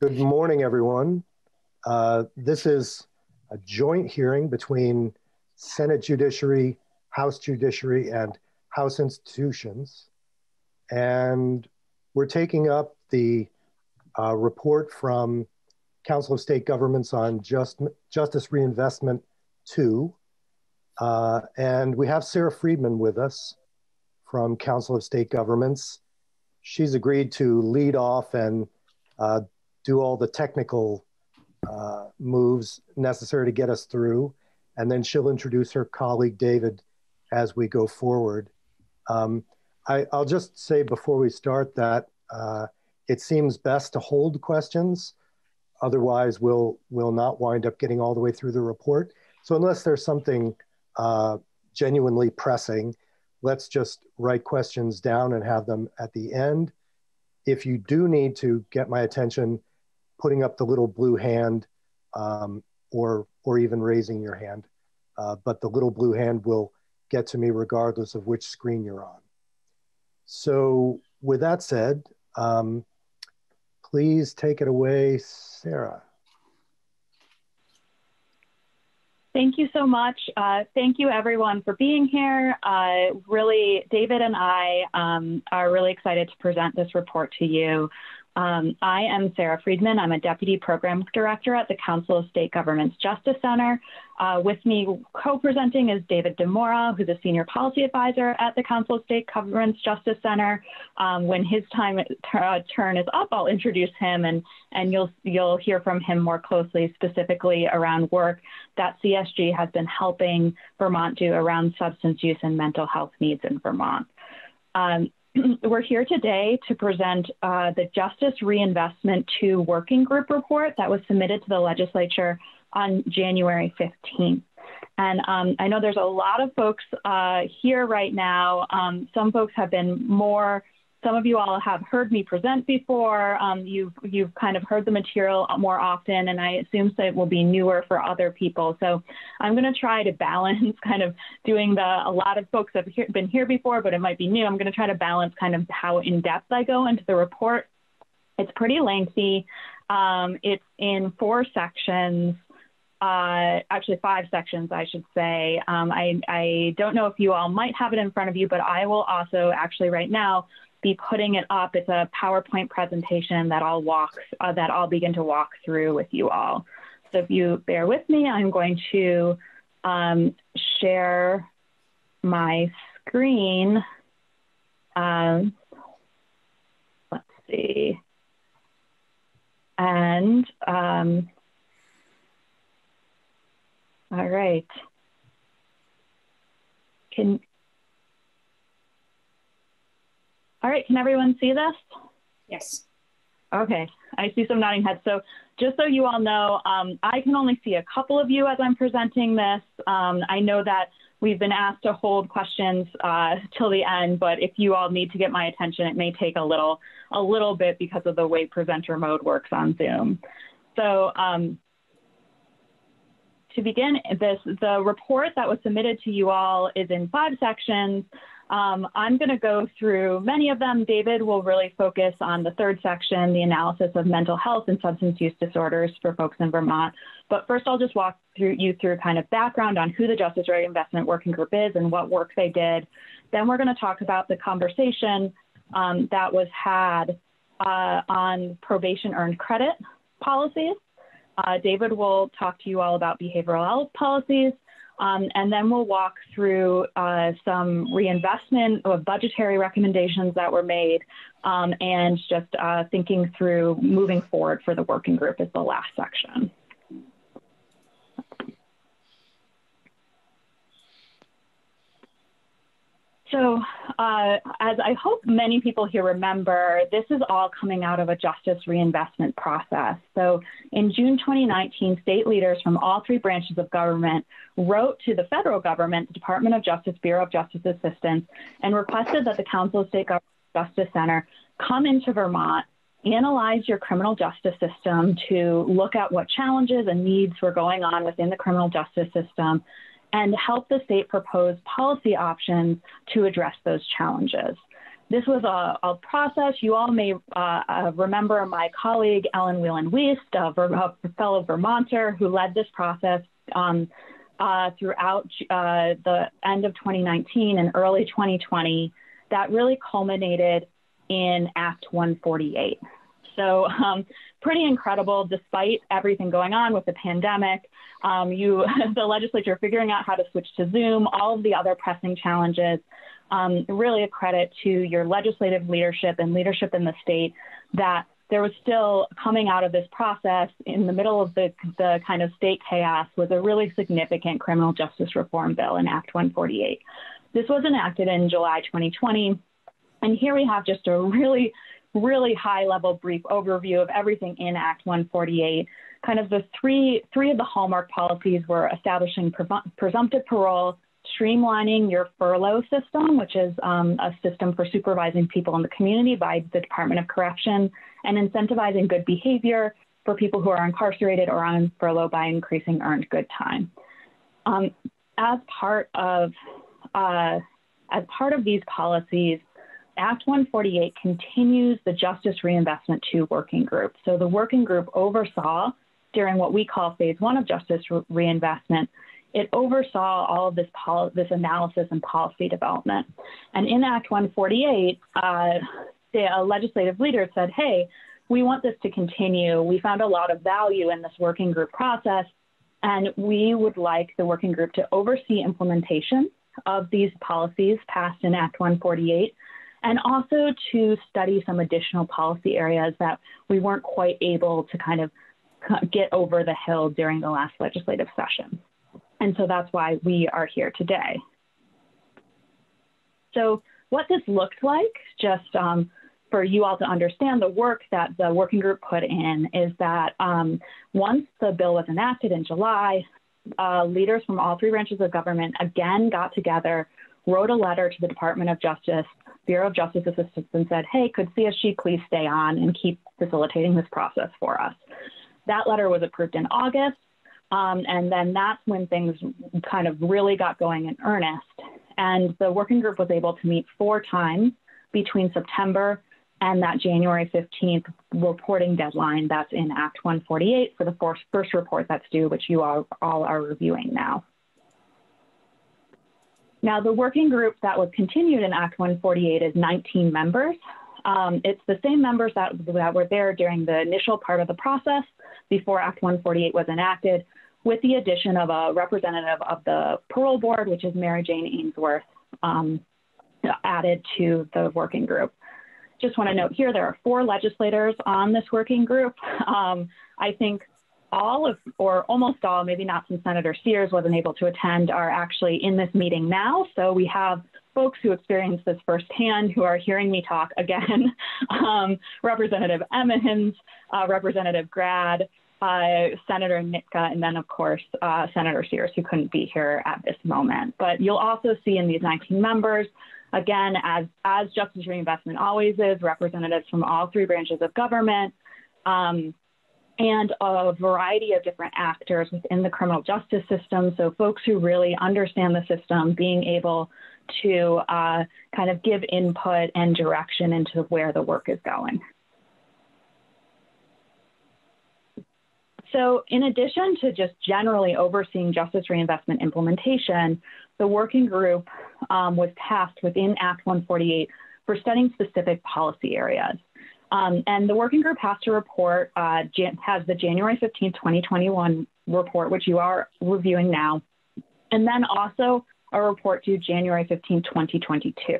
Good morning, everyone. Uh, this is a joint hearing between Senate Judiciary, House Judiciary, and House institutions. And we're taking up the uh, report from Council of State Governments on Just, Justice Reinvestment 2. Uh, and we have Sarah Friedman with us from Council of State Governments. She's agreed to lead off and uh, do all the technical uh, moves necessary to get us through. And then she'll introduce her colleague, David, as we go forward. Um, I, will just say before we start that uh, it seems best to hold questions. Otherwise, we'll, we'll not wind up getting all the way through the report. So unless there's something uh, genuinely pressing, let's just write questions down and have them at the end. If you do need to get my attention, putting up the little blue hand um, or, or even raising your hand. Uh, but the little blue hand will get to me regardless of which screen you're on. So with that said, um, please take it away, Sarah. Thank you so much. Uh, thank you, everyone, for being here. Uh, really, David and I um, are really excited to present this report to you. Um, I am Sarah Friedman. I'm a Deputy Program Director at the Council of State Governments Justice Center. Uh, with me co-presenting is David D'Amora, who's a Senior Policy Advisor at the Council of State Governments Justice Center. Um, when his time uh, turn is up, I'll introduce him and, and you'll, you'll hear from him more closely, specifically around work that CSG has been helping Vermont do around substance use and mental health needs in Vermont. Um, we're here today to present uh, the Justice Reinvestment 2 Working Group report that was submitted to the legislature on January 15th. And um, I know there's a lot of folks uh, here right now. Um, some folks have been more some of you all have heard me present before. Um, you've, you've kind of heard the material more often, and I assume that it will be newer for other people. So I'm going to try to balance kind of doing the, a lot of folks have been here before, but it might be new. I'm going to try to balance kind of how in depth I go into the report. It's pretty lengthy. Um, it's in four sections. Uh, actually five sections, I should say. Um, I, I don't know if you all might have it in front of you, but I will also actually right now be putting it up. It's a PowerPoint presentation that I'll walk, uh, that I'll begin to walk through with you all. So if you bear with me, I'm going to um, share my screen. Um, let's see. And um, all right. Can All right, can everyone see this? Yes. Okay, I see some nodding heads. So just so you all know, um, I can only see a couple of you as I'm presenting this. Um, I know that we've been asked to hold questions uh, till the end, but if you all need to get my attention, it may take a little, a little bit because of the way presenter mode works on Zoom. So um, to begin this, the report that was submitted to you all is in five sections. Um, I'm going to go through many of them. David will really focus on the third section, the analysis of mental health and substance use disorders for folks in Vermont. But first, I'll just walk through you through kind of background on who the Justice Reinvestment Working Group is and what work they did. Then we're going to talk about the conversation um, that was had uh, on probation earned credit policies. Uh, David will talk to you all about behavioral health policies. Um, and then we'll walk through uh, some reinvestment or budgetary recommendations that were made um, and just uh, thinking through moving forward for the working group is the last section. So, uh, as I hope many people here remember, this is all coming out of a justice reinvestment process. So, in June 2019, state leaders from all three branches of government wrote to the federal government, the Department of Justice, Bureau of Justice Assistance, and requested that the Council of State Government Justice Center come into Vermont, analyze your criminal justice system to look at what challenges and needs were going on within the criminal justice system and help the state propose policy options to address those challenges. this was a, a, process. You all may uh, uh, remember my colleague Ellen Whelan Wuest, a, a, fellow Vermonter who led this process um, uh, throughout uh, the end of 2019 and early 2020 that really culminated in Act 148. So, um, pretty incredible despite everything going on with the pandemic. Um, you, the legislature figuring out how to switch to Zoom, all of the other pressing challenges. Um, really a credit to your legislative leadership and leadership in the state that there was still coming out of this process in the middle of the, the kind of state chaos was a really significant criminal justice reform bill in Act 148. This was enacted in July 2020. And here we have just a really, really high level brief overview of everything in Act 148. Kind of the three, three of the hallmark policies were establishing presumptive parole, streamlining your furlough system, which is um, a system for supervising people in the community by the Department of Correction, and incentivizing good behavior for people who are incarcerated or on furlough by increasing earned good time. Um, as part of uh, as part of these policies, Act 148 continues the Justice Reinvestment 2 working group. So the working group oversaw during what we call phase one of justice re- reinvestment it oversaw all of this, pol- this analysis and policy development. And in Act 148, uh, uh, legislative leader said, hey, we want this to continue. We found a lot of value in this working group process, and we would like the working group to oversee implementation of these policies passed in Act 148 and also to study some additional policy areas that we weren't quite able to kind of get over the hill during the last legislative session. And so that's why we are here today. So, what this looked like, just um, for you all to understand the work that the working group put in, is that um, once the bill was enacted in July, uh, leaders from all three branches of government again got together, wrote a letter to the Department of Justice, Bureau of Justice Assistance, and said, hey, could CSG please stay on and keep facilitating this process for us? That letter was approved in August. Um, and then that's when things kind of really got going in earnest. And the working group was able to meet four times between September and that January 15th reporting deadline that's in Act 148 for the first, first report that's due, which you all, all are reviewing now. Now, the working group that was continued in Act 148 is 19 members. Um, it's the same members that, that were there during the initial part of the process before Act 148 was enacted, with the addition of a representative of the parole board, which is Mary Jane Ainsworth, um, added to the working group. Just want to note here there are four legislators on this working group. Um, I think all of, or almost all, maybe not since Senator Sears wasn't able to attend, are actually in this meeting now. So we have folks who experienced this firsthand who are hearing me talk again. Um, Representative Emmons, uh, Representative Grad, uh, Senator Nitka, and then, of course, uh, Senator Sears, who couldn't be here at this moment. But you'll also see in these 19 members, again, as, as Justice Reinvestment always is, representatives from all three branches of government. Um, and a variety of different actors within the criminal justice system. So, folks who really understand the system being able to uh, kind of give input and direction into where the work is going. So, in addition to just generally overseeing justice reinvestment implementation, the working group um, was tasked within Act 148 for studying specific policy areas. Um, and the working group has to report, uh, has the January 15, 2021 report, which you are reviewing now, and then also a report due January 15, 2022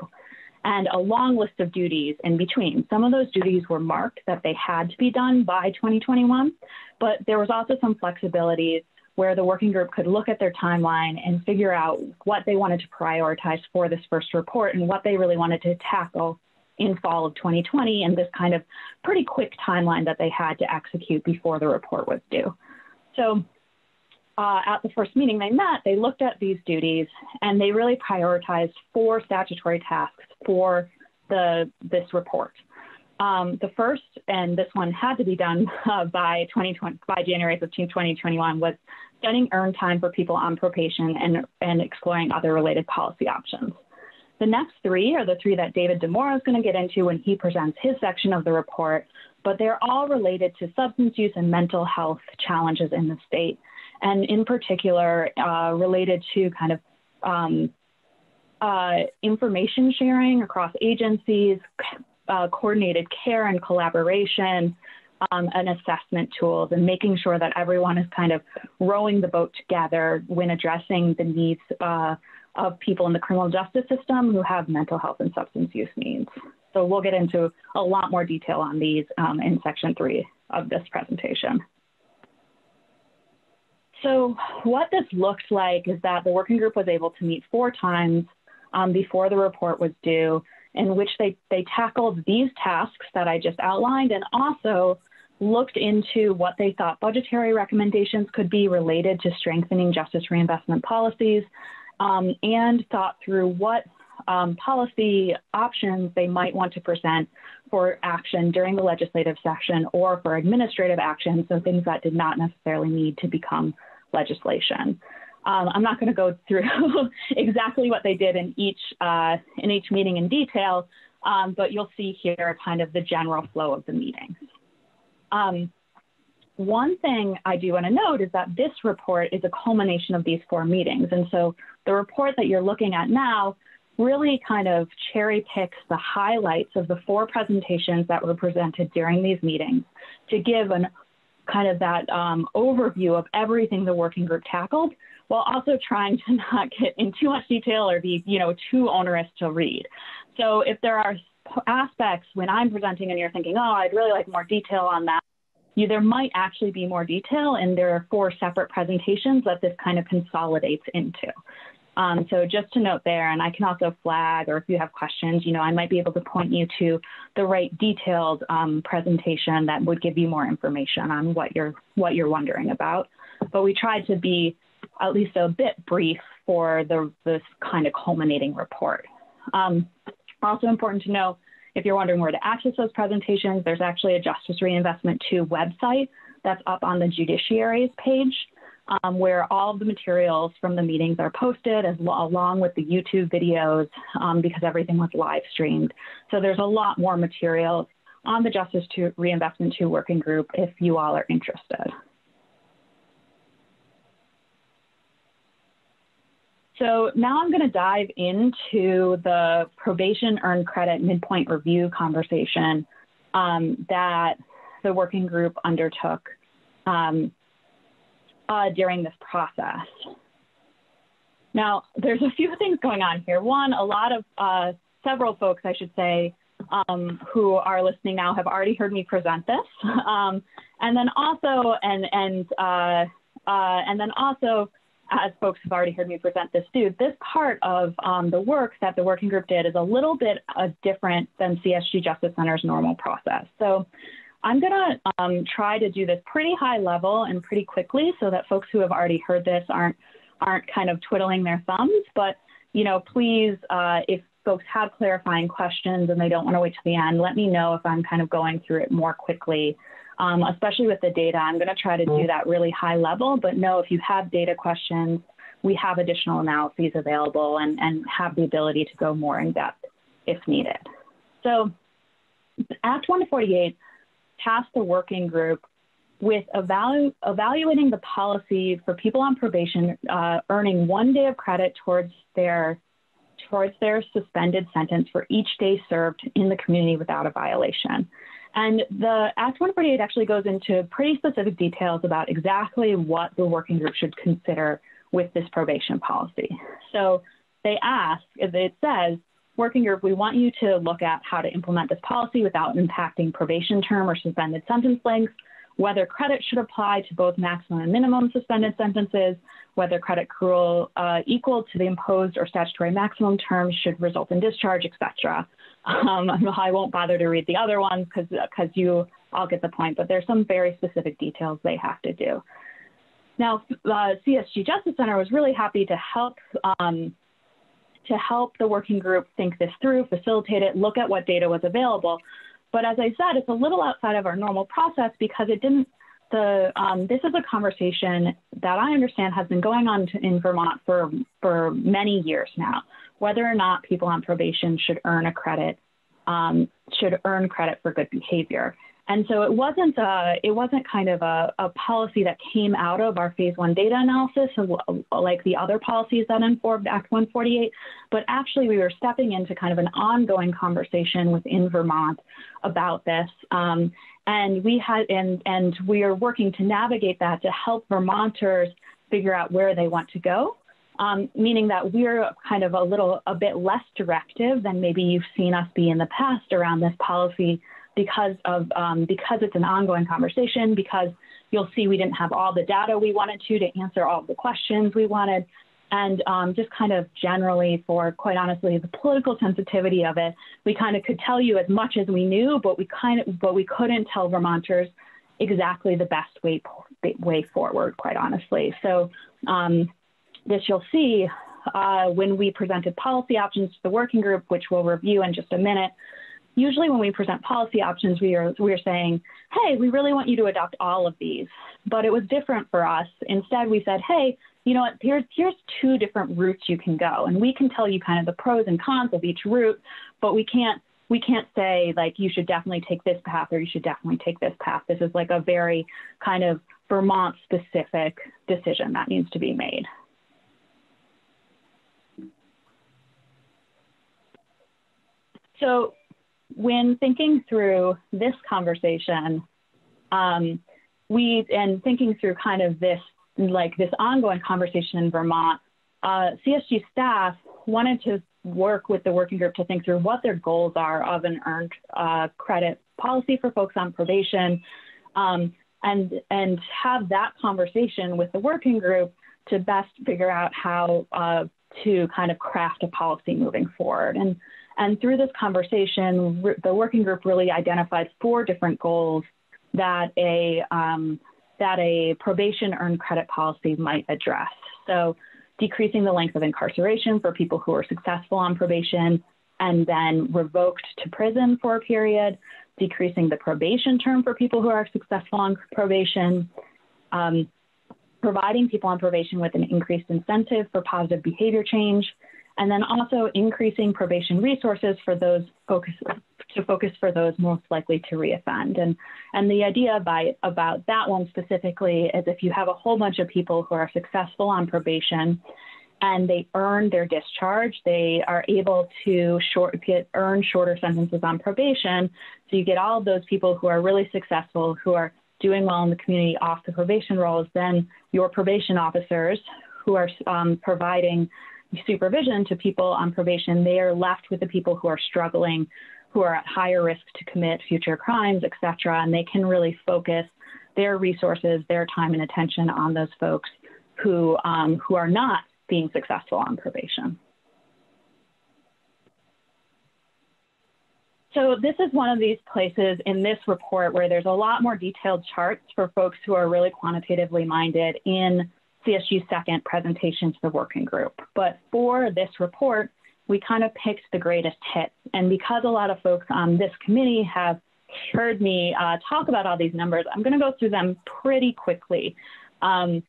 and a long list of duties in between. Some of those duties were marked that they had to be done by 2021, but there was also some flexibility where the working group could look at their timeline and figure out what they wanted to prioritize for this first report and what they really wanted to tackle in fall of 2020 and this kind of pretty quick timeline that they had to execute before the report was due. So uh, at the first meeting they met, they looked at these duties and they really prioritized four statutory tasks for the this report. Um, the first, and this one had to be done uh, by 2020, by January 15, 2021, was studying earned time for people on probation and, and exploring other related policy options. The next three are the three that David D'Amora is going to get into when he presents his section of the report, but they're all related to substance use and mental health challenges in the state, and in particular uh, related to kind of um, uh, information sharing across agencies, uh, coordinated care and collaboration, um, and assessment tools, and making sure that everyone is kind of rowing the boat together when addressing the needs uh, of people in the criminal justice system who have mental health and substance use needs. So we'll get into a lot more detail on these um, in section three of this presentation. So what this looked like is that the working group was able to meet four times um, before the report was due, in which they, they tackled these tasks that I just outlined and also looked into what they thought budgetary recommendations could be related to strengthening justice reinvestment policies um, and thought through what um, policy options they might want to present for action during the legislative session or for administrative action, so things that did not necessarily need to become legislation. Um, I'm not going to go through exactly what they did in each uh, in each meeting in detail, um, but you'll see here kind of the general flow of the meetings. Um, one thing I do want to note is that this report is a culmination of these four meetings. And so the report that you're looking at now really kind of cherry picks the highlights of the four presentations that were presented during these meetings to give an kind of that um, overview of everything the working group tackled while also trying to not get in too much detail or be, you know, too onerous to read. So if there are aspects when I'm presenting and you're thinking, oh, I'd really like more detail on that, you, there might actually be more detail, and there are four separate presentations that this kind of consolidates into. Um, so just to note there, and I can also flag, or if you have questions, you know, I might be able to point you to the right detailed um, presentation that would give you more information on what you're what you're wondering about. But we tried to be at least a bit brief for the this kind of culminating report. Um, also important to know if you're wondering where to access those presentations, there's actually a Justice Reinvestment 2 website that's up on the judiciaries page, um, where all of the materials from the meetings are posted as well, along with the YouTube videos um, because everything was live streamed. So there's a lot more materials on the Justice to Reinvestment 2 working group if you all are interested. So now I'm going to dive into the probation earned credit midpoint review conversation um, that the working group undertook um, uh, during this process. Now, there's a few things going on here. One, a lot of, uh, several folks, I should say, um, who are listening now have already heard me present this. Um, and then also, and, and, uh, uh, and then also, as folks have already heard me present this too, this part of um, the work that the working group did is a little bit uh, different than CSG Justice Center's normal process. So I'm going to um, try to do this pretty high level and pretty quickly so that folks who have already heard this aren't aren't kind of twiddling their thumbs. But you know, please, uh, if folks have clarifying questions and they don't want to wait to the end, let me know if I'm kind of going through it more quickly um, especially with the data. I'm going to try to do that really high level, but know if you have data questions, we have additional analyses available and, and have the ability to go more in depth if needed. So Act 148 tasked the working group with evalu evaluating the policy for people on probation uh, earning one day of credit towards their towards their suspended sentence for each day served in the community without a violation. And the Act 148 actually goes into pretty specific details about exactly what the working group should consider with this probation policy. So they ask, it says, working group, we want you to look at how to implement this policy without impacting probation term or suspended sentence length, whether credit should apply to both maximum and minimum suspended sentences, whether credit accrual uh, equal to the imposed or statutory maximum terms should result in discharge, etc. Um, I won't bother to read the other ones because because you all get the point, but there's some very specific details they have to do. Now, uh, CSG Justice Center was really happy to help um, to help the working group think this through, facilitate it, look at what data was available. But as I said, it's a little outside of our normal process because it didn't the um, this is a conversation that I understand has been going on in Vermont for for many years now. Whether or not people on probation should earn a credit, um, should earn credit for good behavior. And so it wasn't a, it wasn't kind of a, a policy that came out of our phase one data analysis, like the other policies that informed Act 148, but actually we were stepping into kind of an ongoing conversation within Vermont about this. Um, and we had, and, and we are working to navigate that to help Vermonters figure out where they want to go. Um, meaning that we're kind of a little, a bit less directive than maybe you've seen us be in the past around this policy because of um, because it's an ongoing conversation. Because you'll see we didn't have all the data we wanted to to answer all the questions we wanted, and um, just kind of generally for quite honestly the political sensitivity of it, we kind of could tell you as much as we knew, but we kind of but we couldn't tell Vermonters exactly the best way way forward. Quite honestly, so. Um, this you'll see uh, when we presented policy options to the working group, which we'll review in just a minute, usually when we present policy options, we are, we are saying, hey, we really want you to adopt all of these. But it was different for us. Instead, we said, hey, you know what, here's, here's two different routes you can go. And we can tell you kind of the pros and cons of each route, but we can't, we can't say like, you should definitely take this path or you should definitely take this path. This is like a very kind of Vermont specific decision that needs to be made. So when thinking through this conversation, um, we and thinking through kind of this like this ongoing conversation in Vermont, uh, CSG staff wanted to work with the working group to think through what their goals are of an earned uh, credit policy for folks on probation, um, and and have that conversation with the working group to best figure out how uh, to kind of craft a policy moving forward. And and through this conversation, the working group really identified four different goals that a um, that a probation earned credit policy might address. So, decreasing the length of incarceration for people who are successful on probation and then revoked to prison for a period, decreasing the probation term for people who are successful on probation, um, providing people on probation with an increased incentive for positive behavior change, and then also increasing probation resources for those focus to focus for those most likely to reoffend. And and the idea by about that one specifically is if you have a whole bunch of people who are successful on probation and they earn their discharge, they are able to short get earn shorter sentences on probation. So you get all of those people who are really successful, who are doing well in the community off the probation rolls, then your probation officers who are um, providing supervision to people on probation, they are left with the people who are struggling, who are at higher risk to commit future crimes, et cetera, and they can really focus their resources, their time and attention on those folks who, um, who are not being successful on probation. So this is one of these places in this report where there's a lot more detailed charts for folks who are really quantitatively minded in CSG's second presentation to the working group. But for this report, we kind of picked the greatest hits. And because a lot of folks on this committee have heard me uh, talk about all these numbers, I'm going to go through them pretty quickly. Um,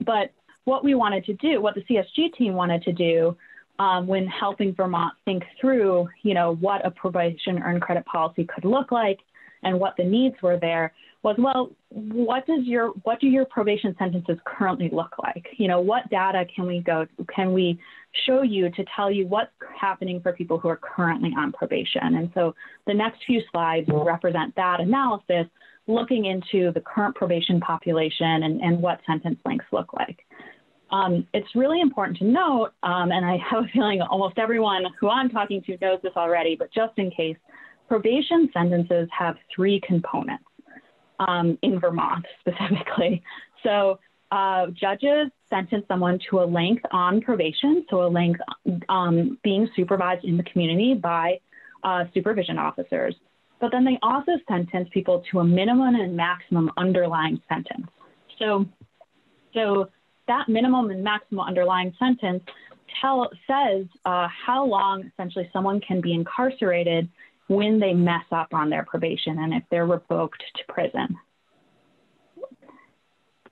but what we wanted to do, what the CSG team wanted to do um, when helping Vermont think through, you know, what a probation earned credit policy could look like and what the needs were there was well what does your what do your probation sentences currently look like? You know what data can we go can we show you to tell you what's happening for people who are currently on probation? And so the next few slides will represent that analysis looking into the current probation population and, and what sentence lengths look like. Um, it's really important to note, um, and I have a feeling almost everyone who I'm talking to knows this already, but just in case, probation sentences have three components um, in Vermont specifically. So uh, judges sentence someone to a length on probation, so a length um, being supervised in the community by uh, supervision officers. But then they also sentence people to a minimum and maximum underlying sentence. So, so that minimum and maximum underlying sentence tell, says uh, how long essentially someone can be incarcerated when they mess up on their probation and if they're revoked to prison.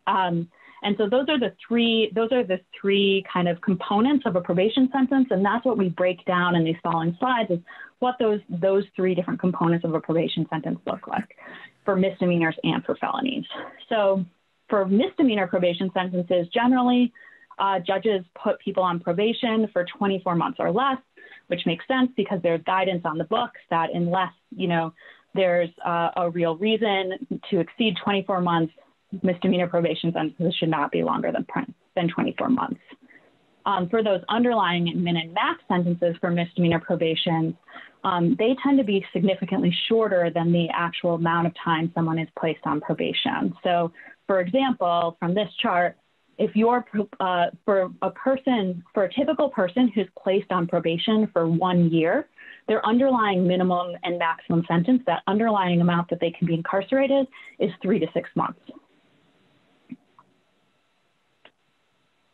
Um, and so those are the three those are the three kind of components of a probation sentence, and that's what we break down in these following slides is what those those three different components of a probation sentence look like for misdemeanors and for felonies. So for misdemeanor probation sentences, generally uh, judges put people on probation for 24 months or less, which makes sense because there's guidance on the books that unless you know there's uh, a real reason to exceed 24 months, misdemeanor probation sentences should not be longer than, than 24 months. Um, for those underlying min and max sentences for misdemeanor probation, um, they tend to be significantly shorter than the actual amount of time someone is placed on probation. So, for example, from this chart, if you're uh, for a person, for a typical person who's placed on probation for one year, their underlying minimum and maximum sentence, that underlying amount that they can be incarcerated, is three to six months.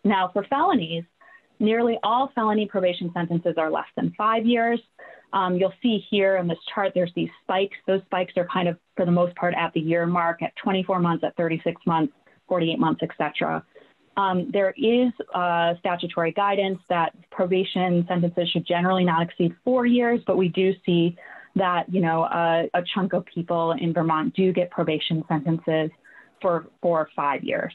Now, for felonies, nearly all felony probation sentences are less than five years. Um, you'll see here in this chart, there's these spikes. Those spikes are kind of, for the most part, at the year mark, at 24 months, at 36 months, 48 months, et cetera. Um, there is uh, statutory guidance that probation sentences should generally not exceed four years, but we do see that you know a chunk of people in Vermont do get probation sentences for four or five years.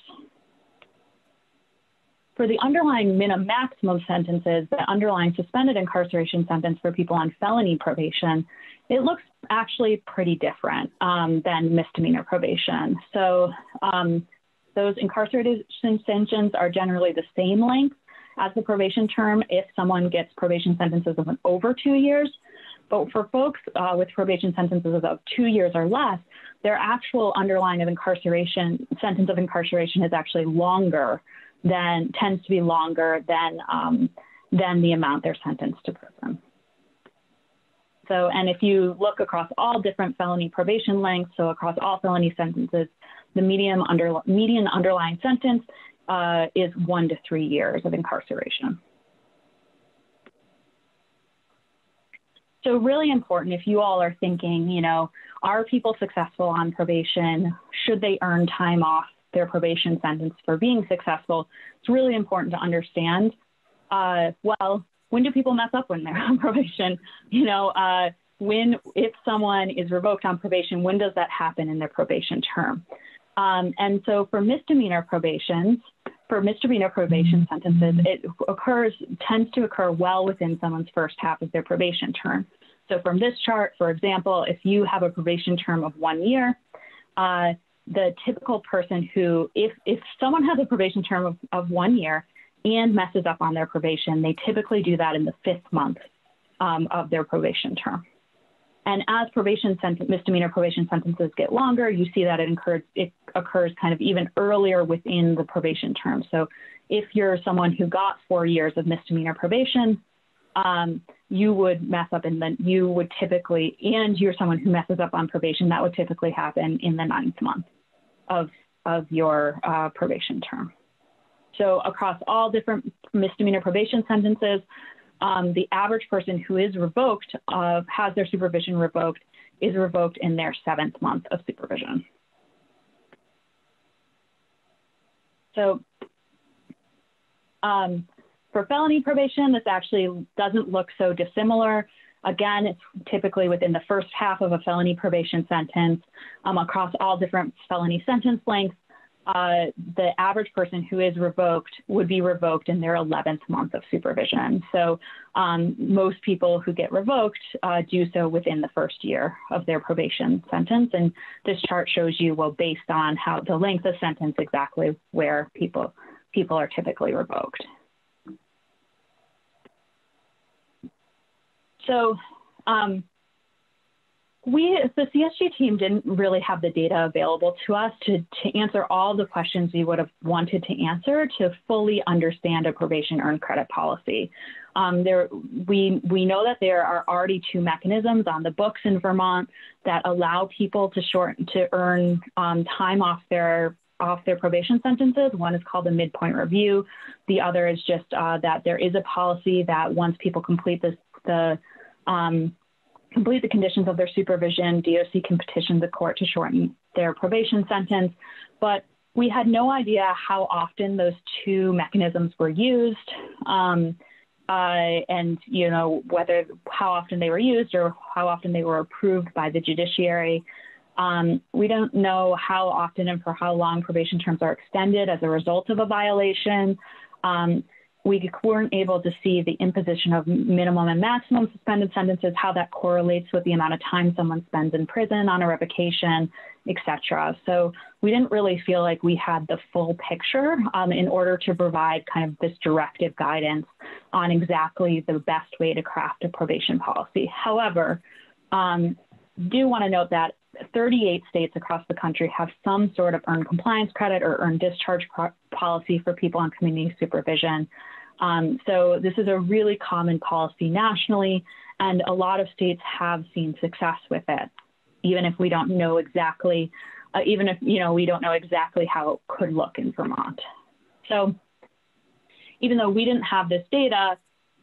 For the underlying minimum maximum sentences, the underlying suspended incarceration sentence for people on felony probation, it looks actually pretty different um, than misdemeanor probation. So um, those incarceration sentences are generally the same length as the probation term if someone gets probation sentences of over two years. But for folks uh, with probation sentences of two years or less, their actual underlying of incarceration sentence of incarceration is actually longer than tends to be longer than um, than the amount they're sentenced to prison. So, and if you look across all different felony probation lengths, so across all felony sentences, the median, under, median underlying sentence uh, is one to three years of incarceration. So really important if you all are thinking, you know, are people successful on probation? Should they earn time off their probation sentence for being successful? It's really important to understand, uh, well, when do people mess up when they're on probation? You know, uh, when, if someone is revoked on probation, when does that happen in their probation term? Um, and so for misdemeanor probations, for misdemeanor probation sentences, it occurs, tends to occur well within someone's first half of their probation term. So from this chart, for example, if you have a probation term of one year, uh, the typical person who, if, if someone has a probation term of, of one year and messes up on their probation, they typically do that in the fifth month um, of their probation term. And as probation sentence, misdemeanor probation sentences get longer, you see that it, it occurs kind of even earlier within the probation term. So if you're someone who got four years of misdemeanor probation, um, you would mess up and then you would typically, and you're someone who messes up on probation, that would typically happen in the ninth month of, of your uh, probation term. So across all different misdemeanor probation sentences, um, the average person who is revoked, uh, has their supervision revoked, is revoked in their seventh month of supervision. So um, for felony probation, this actually doesn't look so dissimilar. Again, it's typically within the first half of a felony probation sentence um, across all different felony sentence lengths uh, the average person who is revoked would be revoked in their 11th month of supervision. So um, most people who get revoked uh, do so within the first year of their probation sentence. And this chart shows you, well, based on how the length of sentence, exactly where people people are typically revoked. So um, we, the CSG team didn't really have the data available to us to, to answer all the questions we would have wanted to answer to fully understand a probation earned credit policy. Um, there, we, we know that there are already two mechanisms on the books in Vermont that allow people to shorten to earn um, time off their off their probation sentences. One is called the midpoint review. The other is just uh, that there is a policy that once people complete this, the um, complete the conditions of their supervision, DOC can petition the court to shorten their probation sentence. But we had no idea how often those two mechanisms were used. Um, uh, and you know whether how often they were used or how often they were approved by the judiciary. Um, we don't know how often and for how long probation terms are extended as a result of a violation. Um, we weren't able to see the imposition of minimum and maximum suspended sentences, how that correlates with the amount of time someone spends in prison on a revocation, etc. So we didn't really feel like we had the full picture um, in order to provide kind of this directive guidance on exactly the best way to craft a probation policy. However, um, do want to note that 38 states across the country have some sort of earned compliance credit or earned discharge policy for people on community supervision. Um, so this is a really common policy nationally, and a lot of states have seen success with it, even if we don't know exactly, uh, even if you know we don't know exactly how it could look in Vermont. So even though we didn't have this data,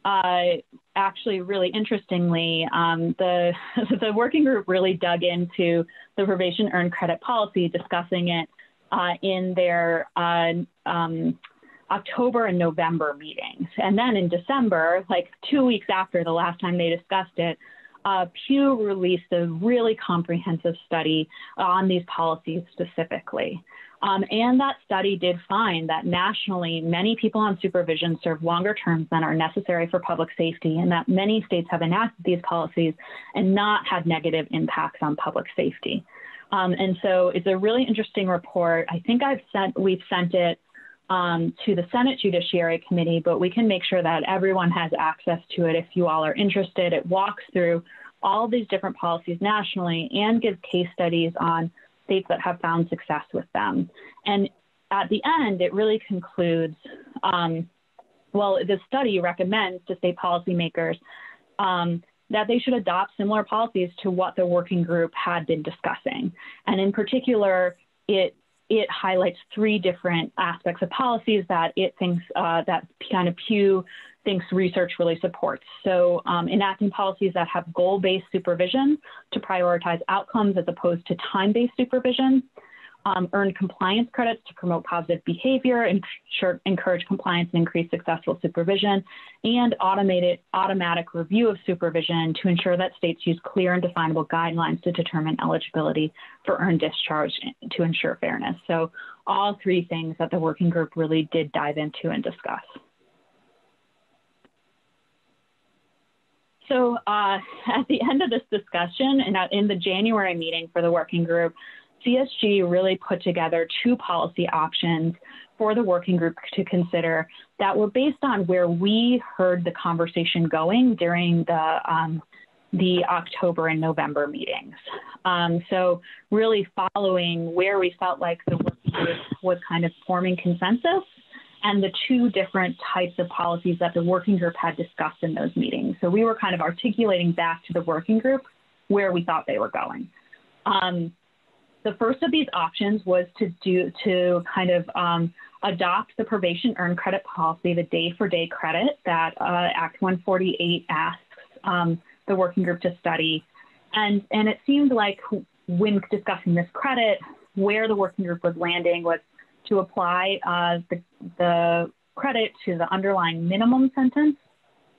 uh, actually, really interestingly, um, the the working group really dug into the probation earned credit policy, discussing it uh, in their uh, um, October and November meetings, and then in December, like two weeks after the last time they discussed it. Uh, Pew released a really comprehensive study on these policies specifically. Um, and that study did find that nationally, many people on supervision serve longer terms than are necessary for public safety, and that many states have enacted these policies and not had negative impacts on public safety. Um, and so it's a really interesting report. I think I've sent, we've sent it um, to the Senate Judiciary Committee, but we can make sure that everyone has access to it if you all are interested. It walks through all these different policies nationally and gives case studies on states that have found success with them. And at the end, it really concludes um, well, the study recommends to state policymakers um, that they should adopt similar policies to what the working group had been discussing. And in particular, it it highlights three different aspects of policies that it thinks uh, that kind of Pew thinks research really supports. So um, enacting policies that have goal-based supervision to prioritize outcomes as opposed to time-based supervision, um, earn compliance credits to promote positive behavior, ensure, encourage compliance and increase successful supervision, and automated automatic review of supervision to ensure that states use clear and definable guidelines to determine eligibility for earned discharge to ensure fairness. So all three things that the working group really did dive into and discuss. So uh, at the end of this discussion and in the January meeting for the working group, CSG really put together two policy options for the working group to consider that were based on where we heard the conversation going during the um, the October and November meetings. Um, so really following where we felt like the working group was kind of forming consensus and the two different types of policies that the working group had discussed in those meetings. So we were kind of articulating back to the working group where we thought they were going. Um, the first of these options was to do to kind of um, adopt the probation earned credit policy, the day for day credit that uh, Act 148 asks um, the working group to study. And, and it seemed like when discussing this credit, where the working group was landing was to apply uh, the, the, credit to the underlying minimum sentence.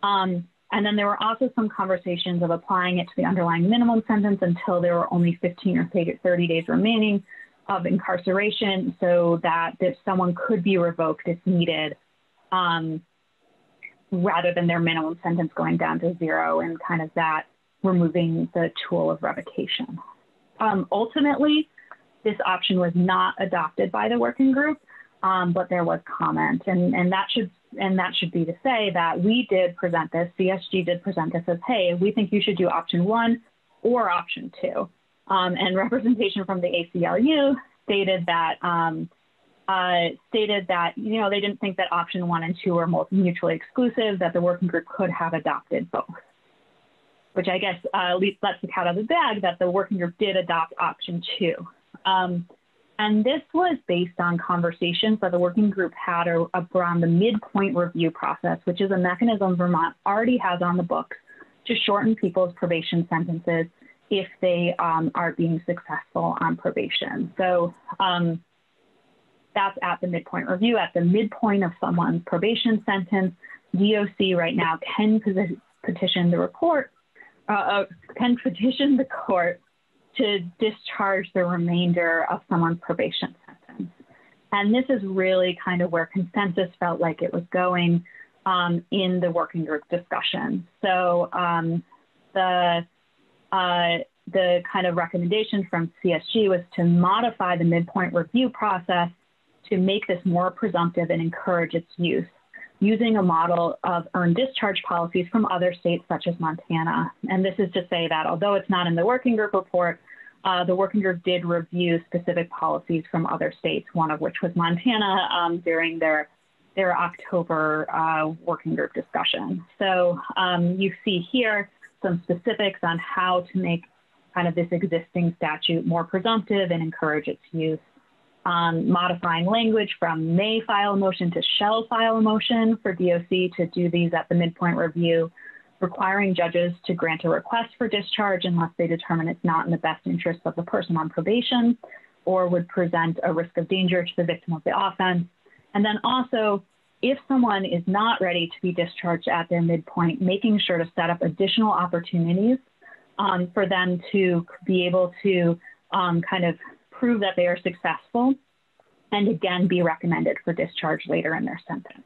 Um, and then there were also some conversations of applying it to the underlying minimum sentence until there were only 15 or 30 days remaining of incarceration so that if someone could be revoked if needed um, rather than their minimum sentence going down to zero and kind of that removing the tool of revocation. Um, ultimately, this option was not adopted by the working group, um, but there was comment, and, and that should and that should be to say that we did present this, CSG did present this as, hey, we think you should do option one or option two. Um, and representation from the ACLU stated that um, uh, stated that you know they didn't think that option one and two were mutually exclusive, that the working group could have adopted both. Which I guess uh, at least lets the cat out of the bag that the working group did adopt option two. Um, and this was based on conversations that the working group had around the midpoint review process, which is a mechanism Vermont already has on the books to shorten people's probation sentences if they um, are being successful on probation. So, um, that's at the midpoint review. At the midpoint of someone's probation sentence, DOC right now can petition the report, uh, uh, can petition the court to discharge the remainder of someone's probation sentence. And this is really kind of where consensus felt like it was going um, in the working group discussion. So um, the uh, the kind of recommendation from CSG was to modify the midpoint review process to make this more presumptive and encourage its use using a model of earned discharge policies from other states such as Montana. And this is to say that although it's not in the working group report, uh, the working group did review specific policies from other states, one of which was Montana um, during their their October uh, working group discussion. So um, you see here some specifics on how to make kind of this existing statute more presumptive and encourage its use um, modifying language from may file a motion to shall file a motion for DOC to do these at the midpoint review, requiring judges to grant a request for discharge unless they determine it's not in the best interest of the person on probation or would present a risk of danger to the victim of the offense. And then also, if someone is not ready to be discharged at their midpoint, making sure to set up additional opportunities um, for them to be able to um, kind of prove that they are successful, and again be recommended for discharge later in their sentence.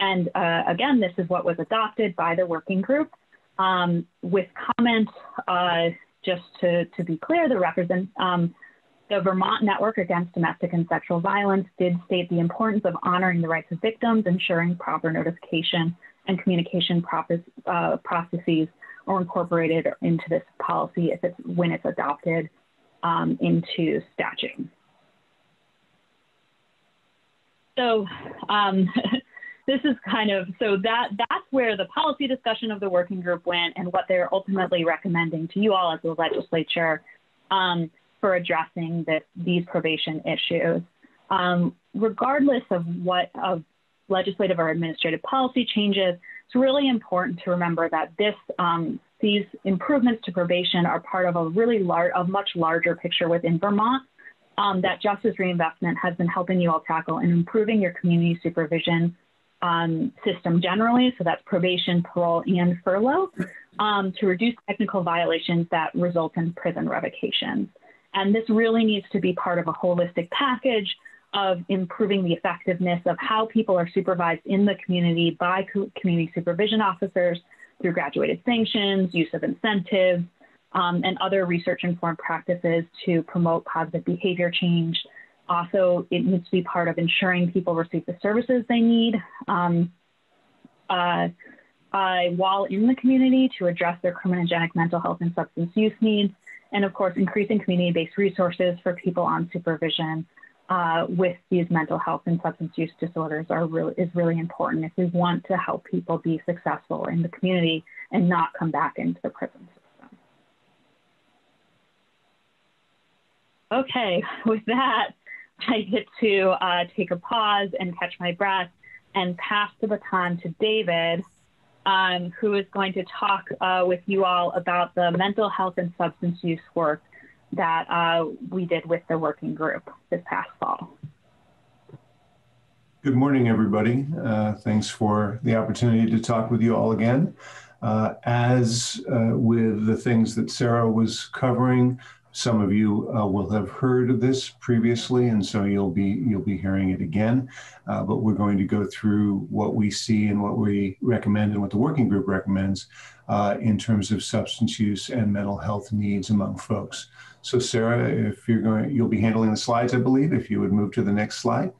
And uh, again, this is what was adopted by the working group um, with comments. Uh, just to, to be clear, the represent um, the Vermont Network Against Domestic and Sexual Violence did state the importance of honoring the rights of victims, ensuring proper notification and communication uh, processes are incorporated into this policy if it's when it's adopted um, into statute. So um, this is kind of so that that's where the policy discussion of the working group went and what they're ultimately recommending to you all as the legislature um, for addressing this, these probation issues. Um, regardless of what of legislative or administrative policy changes, it's really important to remember that this um, these improvements to probation are part of a really large, a much larger picture within Vermont um, that justice reinvestment has been helping you all tackle in improving your community supervision um, system generally. So that's probation, parole, and furlough um, to reduce technical violations that result in prison revocations. And this really needs to be part of a holistic package of improving the effectiveness of how people are supervised in the community by community supervision officers through graduated sanctions, use of incentives, um, and other research informed practices to promote positive behavior change. Also, it needs to be part of ensuring people receive the services they need um, uh, uh, while in the community to address their criminogenic mental health and substance use needs. And of course, increasing community based resources for people on supervision uh, with these mental health and substance use disorders are really, is really important if we want to help people be successful in the community and not come back into the prison system. Okay, with that, I get to uh, take a pause and catch my breath and pass the baton to David, um, who is going to talk uh, with you all about the mental health and substance use work that uh, we did with the working group this past fall. Good morning, everybody. Uh, thanks for the opportunity to talk with you all again. Uh, as uh, with the things that Sarah was covering, some of you uh, will have heard of this previously, and so you'll be you'll be hearing it again. Uh, but we're going to go through what we see and what we recommend and what the working group recommends uh, in terms of substance use and mental health needs among folks. So Sarah, if you're going, you'll be handling the slides, I believe, if you would move to the next slide.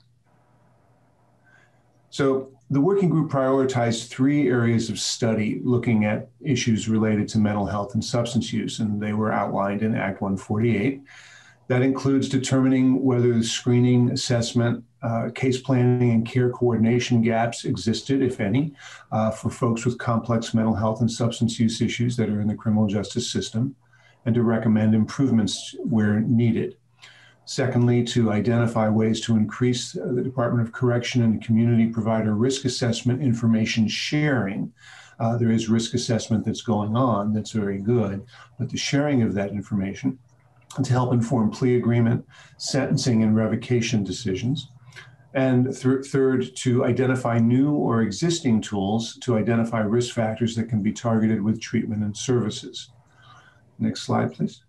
So the working group prioritized three areas of study looking at issues related to mental health and substance use, and they were outlined in Act 148. That includes determining whether the screening, assessment, uh, case planning, and care coordination gaps existed, if any, uh, for folks with complex mental health and substance use issues that are in the criminal justice system and to recommend improvements where needed. Secondly, to identify ways to increase the Department of Correction and community provider risk assessment information sharing. Uh, there is risk assessment that's going on that's very good, but the sharing of that information to help inform plea agreement, sentencing, and revocation decisions. And th- third, to identify new or existing tools to identify risk factors that can be targeted with treatment and services. Next slide, please.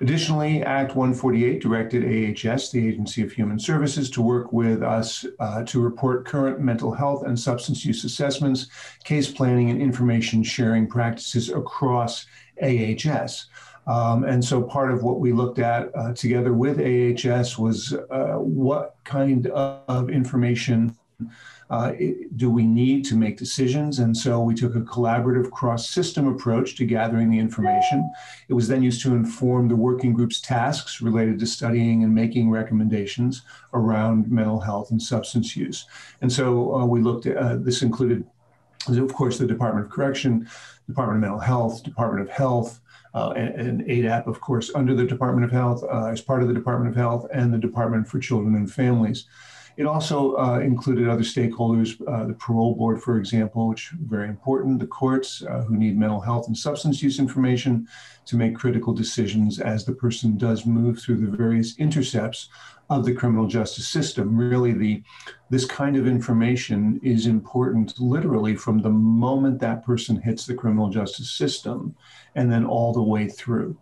Additionally, Act 148 directed AHS, the Agency of Human Services, to work with us uh, to report current mental health and substance use assessments, case planning, and information sharing practices across AHS. Um, and so part of what we looked at uh, together with AHS was uh, what kind of information uh, do we need to make decisions? And so we took a collaborative cross system approach to gathering the information. It was then used to inform the working group's tasks related to studying and making recommendations around mental health and substance use. And so uh, we looked at uh, this included, of course, the Department of Correction, Department of Mental Health, Department of Health. Uh, and, and, ADAP, of course, under the Department of Health, uh, as part of the Department of Health, and the Department for Children and Families. It also uh, included other stakeholders, uh, the parole board, for example, which very important, the courts uh, who need mental health and substance use information to make critical decisions as the person does move through the various intercepts of the criminal justice system. Really, the this kind of information is important literally from the moment that person hits the criminal justice system and then all the way through.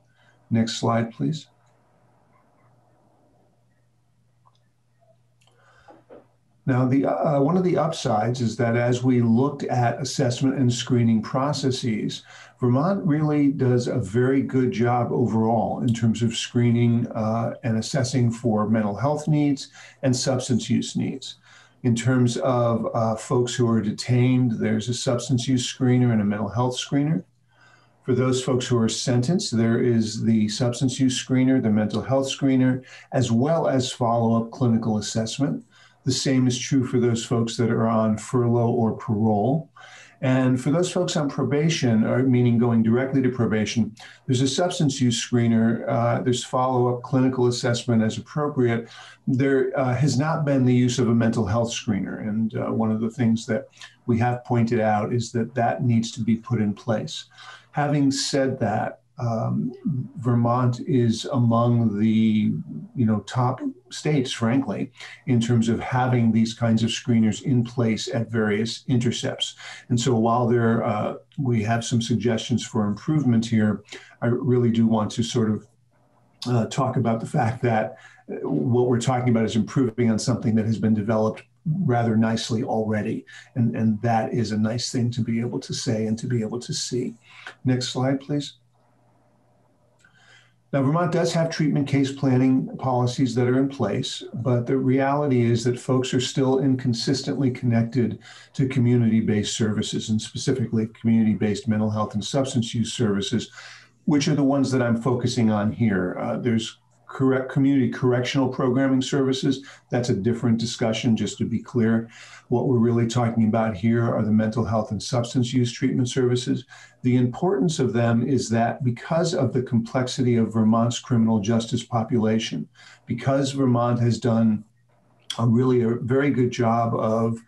Next slide, please. Now, the, uh, one of the upsides is that as we looked at assessment and screening processes, Vermont really does a very good job overall in terms of screening uh, and assessing for mental health needs and substance use needs. In terms of uh, folks who are detained, there's a substance use screener and a mental health screener. For those folks who are sentenced, there is the substance use screener, the mental health screener, as well as follow up clinical assessment. The same is true for those folks that are on furlough or parole. And for those folks on probation, or meaning going directly to probation, there's a substance use screener, uh, there's follow up clinical assessment as appropriate. There uh, has not been the use of a mental health screener. And uh, one of the things that we have pointed out is that that needs to be put in place. Having said that, um, Vermont is among the you know top states, frankly, in terms of having these kinds of screeners in place at various intercepts. And so, while there uh, we have some suggestions for improvement here, I really do want to sort of uh, talk about the fact that uh, what we're talking about is improving on something that has been developed rather nicely already. And, and that is a nice thing to be able to say and to be able to see. Next slide, please. Now, Vermont does have treatment case planning policies that are in place, but the reality is that folks are still inconsistently connected to community based services and specifically community based mental health and substance use services, which are the ones that I'm focusing on here. Uh, there's correct community correctional programming services. That's a different discussion, just to be clear. What we're really talking about here are the mental health and substance use treatment services. The importance of them is that because of the complexity of Vermont's criminal justice population, because Vermont has done a really a very good job of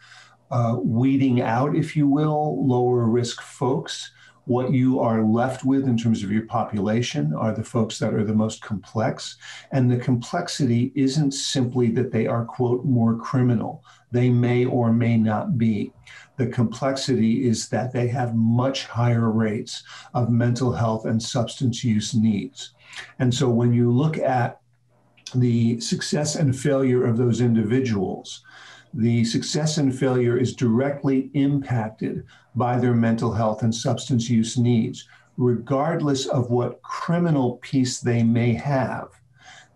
uh, weeding out, if you will, lower risk folks what you are left with in terms of your population are the folks that are the most complex. And the complexity isn't simply that they are, quote, more criminal. They may or may not be. The complexity is that they have much higher rates of mental health and substance use needs. And so when you look at the success and failure of those individuals, the success and failure is directly impacted by their mental health and substance use needs, regardless of what criminal piece they may have.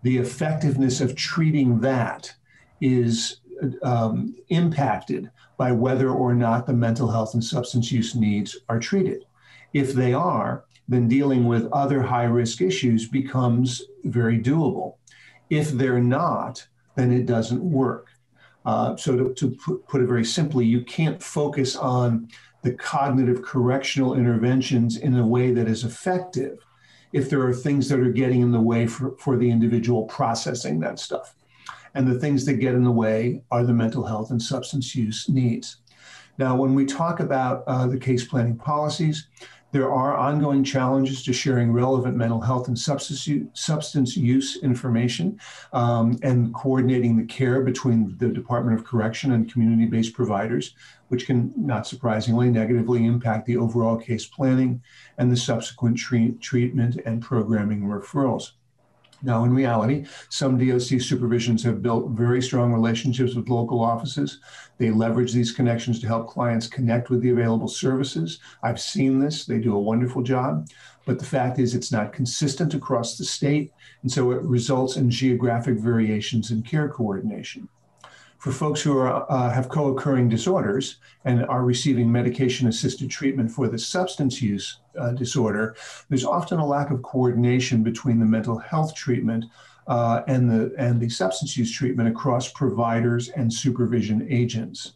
The effectiveness of treating that is um, impacted by whether or not the mental health and substance use needs are treated. If they are, then dealing with other high risk issues becomes very doable. If they're not, then it doesn't work. Uh, so, to, to put, put it very simply, you can't focus on the cognitive correctional interventions in a way that is effective if there are things that are getting in the way for, for the individual processing that stuff. And the things that get in the way are the mental health and substance use needs. Now, when we talk about uh, the case planning policies, There are ongoing challenges to sharing relevant mental health and substance use information um, and coordinating the care between the Department of Correction and community based providers, which can, not surprisingly, negatively impact the overall case planning and the subsequent treat, treatment and programming referrals. Now, in reality, some DOC supervisions have built very strong relationships with local offices. They leverage these connections to help clients connect with the available services. I've seen this, they do a wonderful job. But the fact is, it's not consistent across the state, and so it results in geographic variations in care coordination for folks who are, uh, have co occurring disorders and are receiving medication assisted treatment for the substance use uh, disorder, there's often a lack of coordination between the mental health treatment uh, and, the, and the substance use treatment across providers and supervision agents.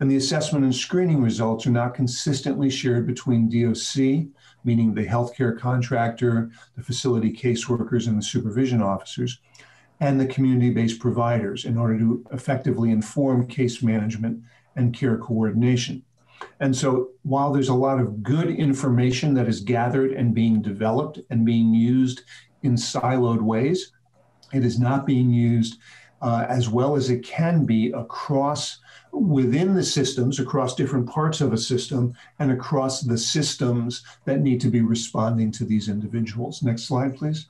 And the assessment and screening results are not consistently shared between DOC, meaning the healthcare contractor, the facility caseworkers, and the supervision officers and the community-based providers in order to effectively inform case management and care coordination. And so while there's a lot of good information that is gathered and being developed and being used in siloed ways, it is not being used uh, as well as it can be across within the systems, across different parts of a system, and across the systems that need to be responding to these individuals. Next slide, please.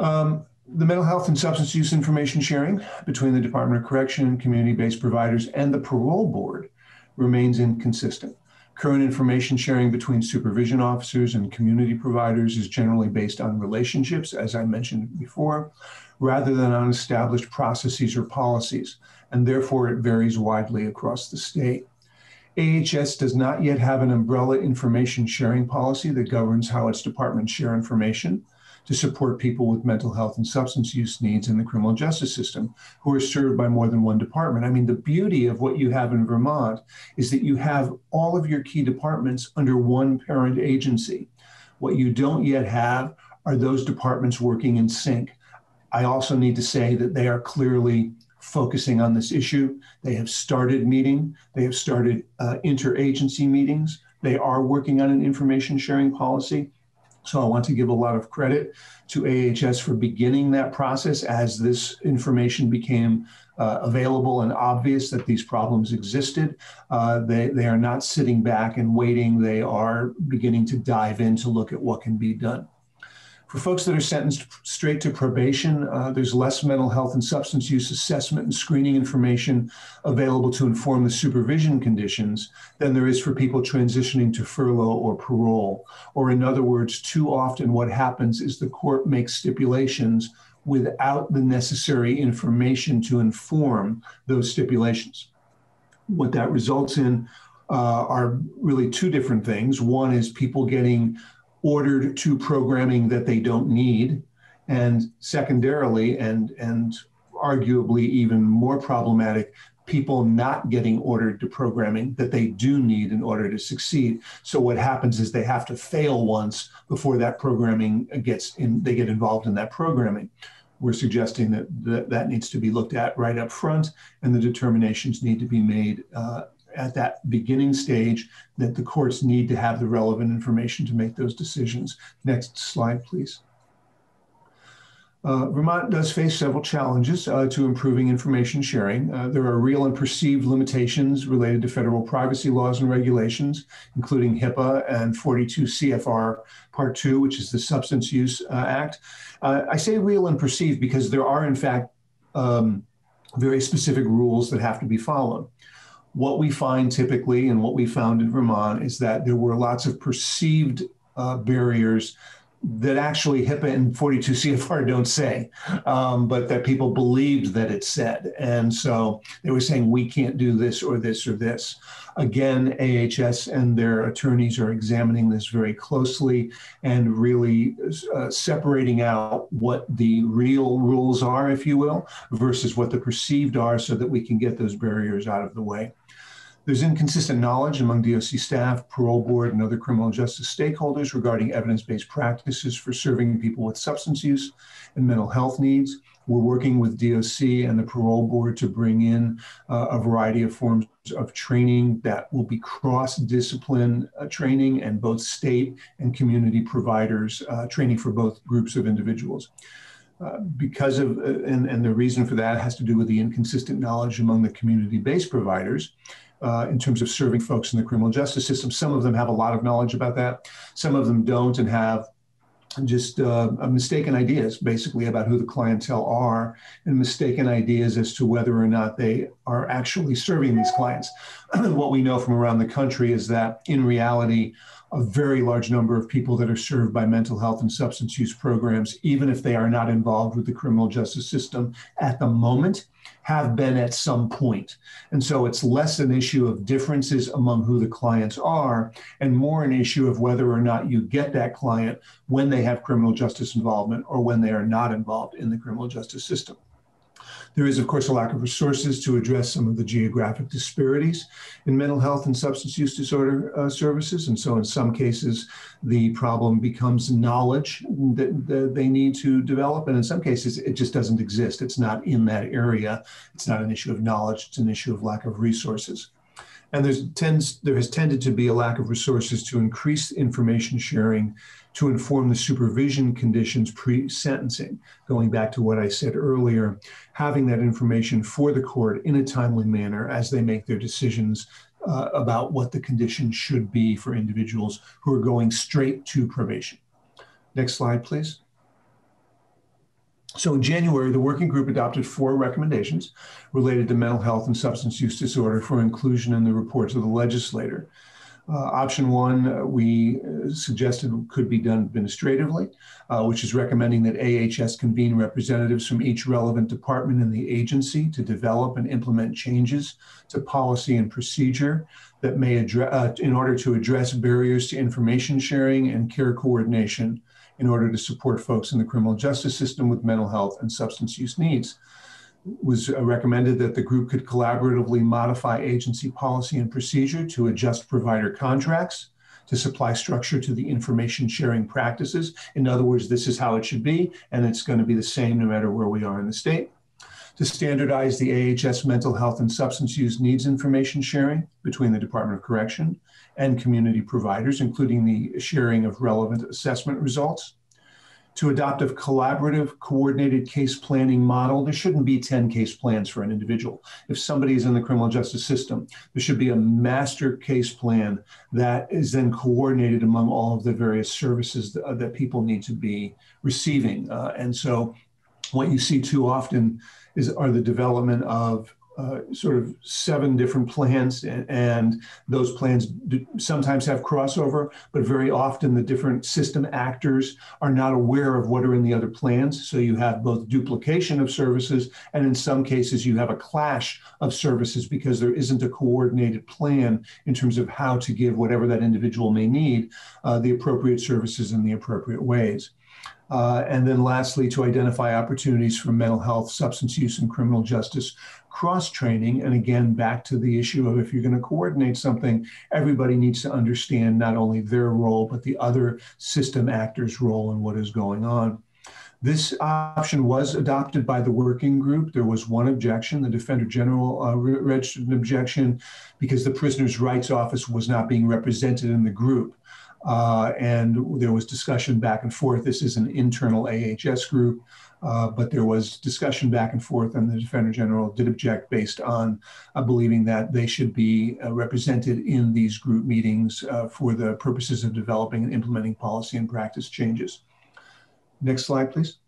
Um, the mental health and substance use information sharing between the Department of Correction, and community based providers, and the parole board remains inconsistent. Current information sharing between supervision officers and community providers is generally based on relationships, as I mentioned before, rather than on established processes or policies, and therefore it varies widely across the state. AHS does not yet have an umbrella information sharing policy that governs how its departments share information to support people with mental health and substance use needs in the criminal justice system who are served by more than one department. I mean, the beauty of what you have in Vermont is that you have all of your key departments under one parent agency. What you don't yet have are those departments working in sync. I also need to say that they are clearly focusing on this issue. They have started meeting, they have started uh, interagency meetings. They are working on an information sharing policy. So I want to give a lot of credit to AHS for beginning that process as this information became uh, available and obvious that these problems existed. Uh, they, they are not sitting back and waiting. They are beginning to dive in to look at what can be done. For folks that are sentenced straight to probation, uh, there's less mental health and substance use assessment and screening information available to inform the supervision conditions than there is for people transitioning to furlough or parole. Or, in other words, too often what happens is the court makes stipulations without the necessary information to inform those stipulations. What that results in uh, are really two different things. One is people getting ordered to programming that they don't need. And secondarily, and, and arguably even more problematic, people not getting ordered to programming that they do need in order to succeed. So what happens is they have to fail once before that programming gets in, they get involved in that programming. We're suggesting that that, that needs to be looked at right up front and the determinations need to be made uh, at that beginning stage that the courts need to have the relevant information to make those decisions. Next slide, please. Uh, Vermont does face several challenges uh, to improving information sharing. Uh, there are real and perceived limitations related to federal privacy laws and regulations, including HIPAA and 42 CFR Part 2, which is the Substance Use uh, Act. Uh, I say real and perceived because there are, in fact, um, very specific rules that have to be followed what we find typically and what we found in Vermont is that there were lots of perceived uh, barriers that actually HIPAA and 42 CFR don't say, um, but that people believed that it said. And so they were saying, we can't do this or this or this. Again, AHS and their attorneys are examining this very closely and really uh, separating out what the real rules are, if you will, versus what the perceived are so that we can get those barriers out of the way. There's inconsistent knowledge among DOC staff, parole board, and other criminal justice stakeholders regarding evidence based practices for serving people with substance use and mental health needs. We're working with DOC and the parole board to bring in uh, a variety of forms of training that will be cross discipline uh, training and both state and community providers uh, training for both groups of individuals. Uh, because of, uh, and, and the reason for that has to do with the inconsistent knowledge among the community based providers. Uh, in terms of serving folks in the criminal justice system. Some of them have a lot of knowledge about that. Some of them don't and have just uh, mistaken ideas basically about who the clientele are and mistaken ideas as to whether or not they are actually serving these clients. what we know from around the country is that in reality, a very large number of people that are served by mental health and substance use programs, even if they are not involved with the criminal justice system at the moment, have been at some point. And so it's less an issue of differences among who the clients are and more an issue of whether or not you get that client when they have criminal justice involvement or when they are not involved in the criminal justice system. There is, of course, a lack of resources to address some of the geographic disparities in mental health and substance use disorder uh, services. And so, in some cases, the problem becomes knowledge that, that, they need to develop. And in some cases, it just doesn't exist. It's not in that area. It's not an issue of knowledge, it's an issue of lack of resources. And there's tends, there has tended to be a lack of resources to increase information sharing to inform the supervision conditions pre sentencing. Going back to what I said earlier, having that information for the court in a timely manner as they make their decisions uh, about what the conditions should be for individuals who are going straight to probation. Next slide, please. So in January, the working group adopted four recommendations related to mental health and substance use disorder for inclusion in the reports of the legislator. Uh, option one, uh, we uh, suggested could be done administratively, which is recommending that AHS convene representatives from each relevant department in the agency to develop and implement changes to policy and procedure that may address, in order to address barriers to information sharing and care coordination in order to support folks in the criminal justice system with mental health and substance use needs was uh, recommended that the group could collaboratively modify agency policy and procedure to adjust provider contracts to supply structure to the information sharing practices. In other words, this is how it should be, and it's going to be the same no matter where we are in the state. To standardize the AHS mental health and substance use needs information sharing between the Department of Correction and community providers, including the sharing of relevant assessment results to adopt a collaborative, coordinated case planning model. There shouldn't be 10 case plans for an individual. If somebody is in the criminal justice system, there should be a master case plan that is then coordinated among all of the various services that, uh, that people need to be receiving. Uh, and so, what you see too often is are the development of uh, sort of seven different plans, and, and those plans sometimes have crossover, but very often the different system actors are not aware of what are in the other plans. So you have both duplication of services, and in some cases, you have a clash of services because there isn't a coordinated plan in terms of how to give whatever that individual may need uh, the appropriate services in the appropriate ways. Uh, and then lastly, to identify opportunities for mental health, substance use, and criminal justice cross training. And again, back to the issue of if you're going to coordinate something, everybody needs to understand not only their role, but the other system actors' role and what is going on. This option was adopted by the working group. There was one objection. The Defender General uh, registered an objection because the Prisoner's Rights Office was not being represented in the group. Uh, and there was discussion back and forth. This is an internal AHS group, uh, but there was discussion back and forth, and the Defender General did object based on uh, believing that they should be uh, represented in these group meetings uh, for the purposes of developing and implementing policy and practice changes. Next slide, please.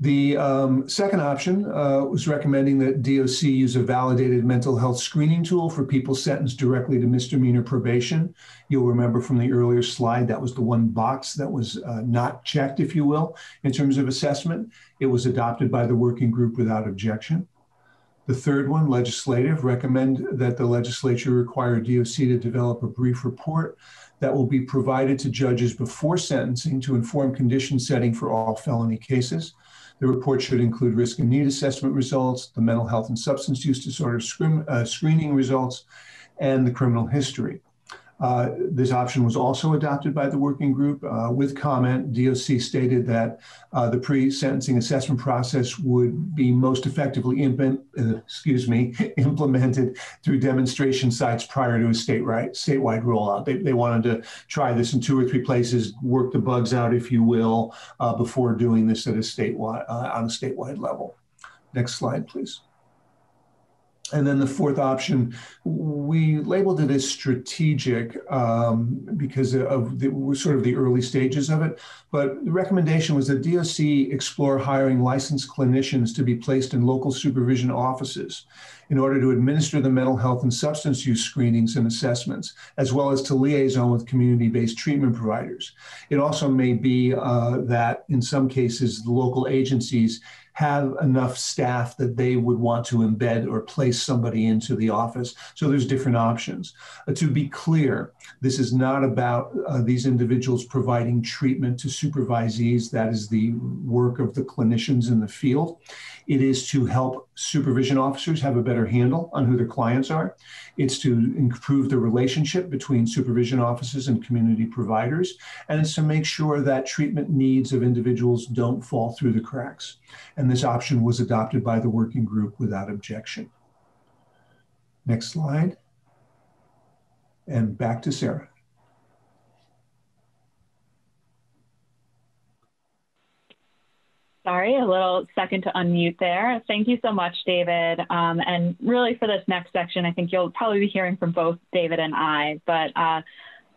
The um, second option uh, was recommending that DOC use a validated mental health screening tool for people sentenced directly to misdemeanor probation. You'll remember from the earlier slide that was the one box that was uh, not checked, if you will, in terms of assessment. It was adopted by the working group without objection. The third one, legislative, recommend that the legislature require DOC to develop a brief report that will be provided to judges before sentencing to inform condition setting for all felony cases. The report should include risk and need assessment results, the mental health and substance use disorder uh, screening results, and the criminal history. Uh, this option was also adopted by the working group. Uh, with comment, DOC stated that uh, the pre-sentencing assessment process would be most effectively implement, uh, excuse me, implemented through demonstration sites prior to a statewide, statewide rollout. They, they wanted to try this in two or three places, work the bugs out, if you will, uh, before doing this at a statewide, uh, on a statewide level. Next slide, please. And then the fourth option, we labeled it as strategic um, because of the sort of the early stages of it. But the recommendation was that DOC explore hiring licensed clinicians to be placed in local supervision offices in order to administer the mental health and substance use screenings and assessments, as well as to liaison with community based treatment providers. It also may be uh, that in some cases, the local agencies have enough staff that they would want to embed or place somebody into the office. So there's different options. Uh, to be clear, this is not about uh, these individuals providing treatment to supervisees. That is the work of the clinicians in the field. It is to help supervision officers have a better handle on who their clients are. It's to improve the relationship between supervision offices and community providers. And it's to make sure that treatment needs of individuals don't fall through the cracks and this option was adopted by the working group without objection. Next slide. And back to Sarah. Sorry, a little second to unmute there. Thank you so much, David. Um, and really for this next section, I think you'll probably be hearing from both David and I, but uh,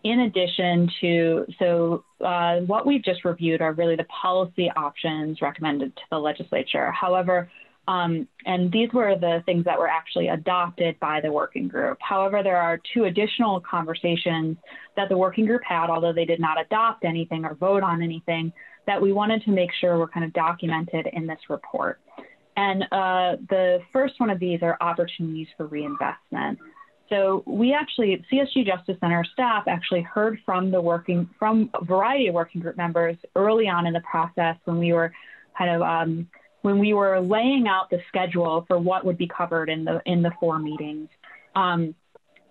in addition to, so uh, what we've just reviewed are really the policy options recommended to the legislature. However, um, and these were the things that were actually adopted by the working group. However, there are two additional conversations that the working group had, although they did not adopt anything or vote on anything, that we wanted to make sure were kind of documented in this report. And uh, the first one of these are opportunities for reinvestment. So we actually, CSG Justice Center staff actually heard from the working, from a variety of working group members early on in the process when we were kind of, um, when we were laying out the schedule for what would be covered in the, in the four meetings. Um,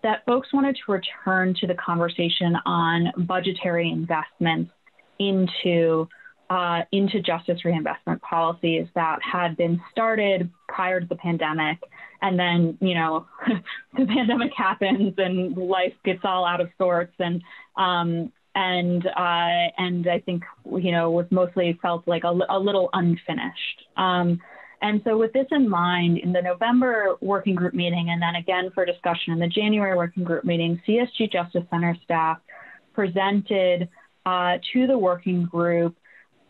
that folks wanted to return to the conversation on budgetary investments into uh, into justice reinvestment policies that had been started prior to the pandemic. And then, you know, the pandemic happens and life gets all out of sorts. And, um, and, uh, and I think, you know, was mostly felt like a, a little unfinished. Um, and so, with this in mind, in the November working group meeting, and then again for discussion in the January working group meeting, CSG Justice Center staff presented uh, to the working group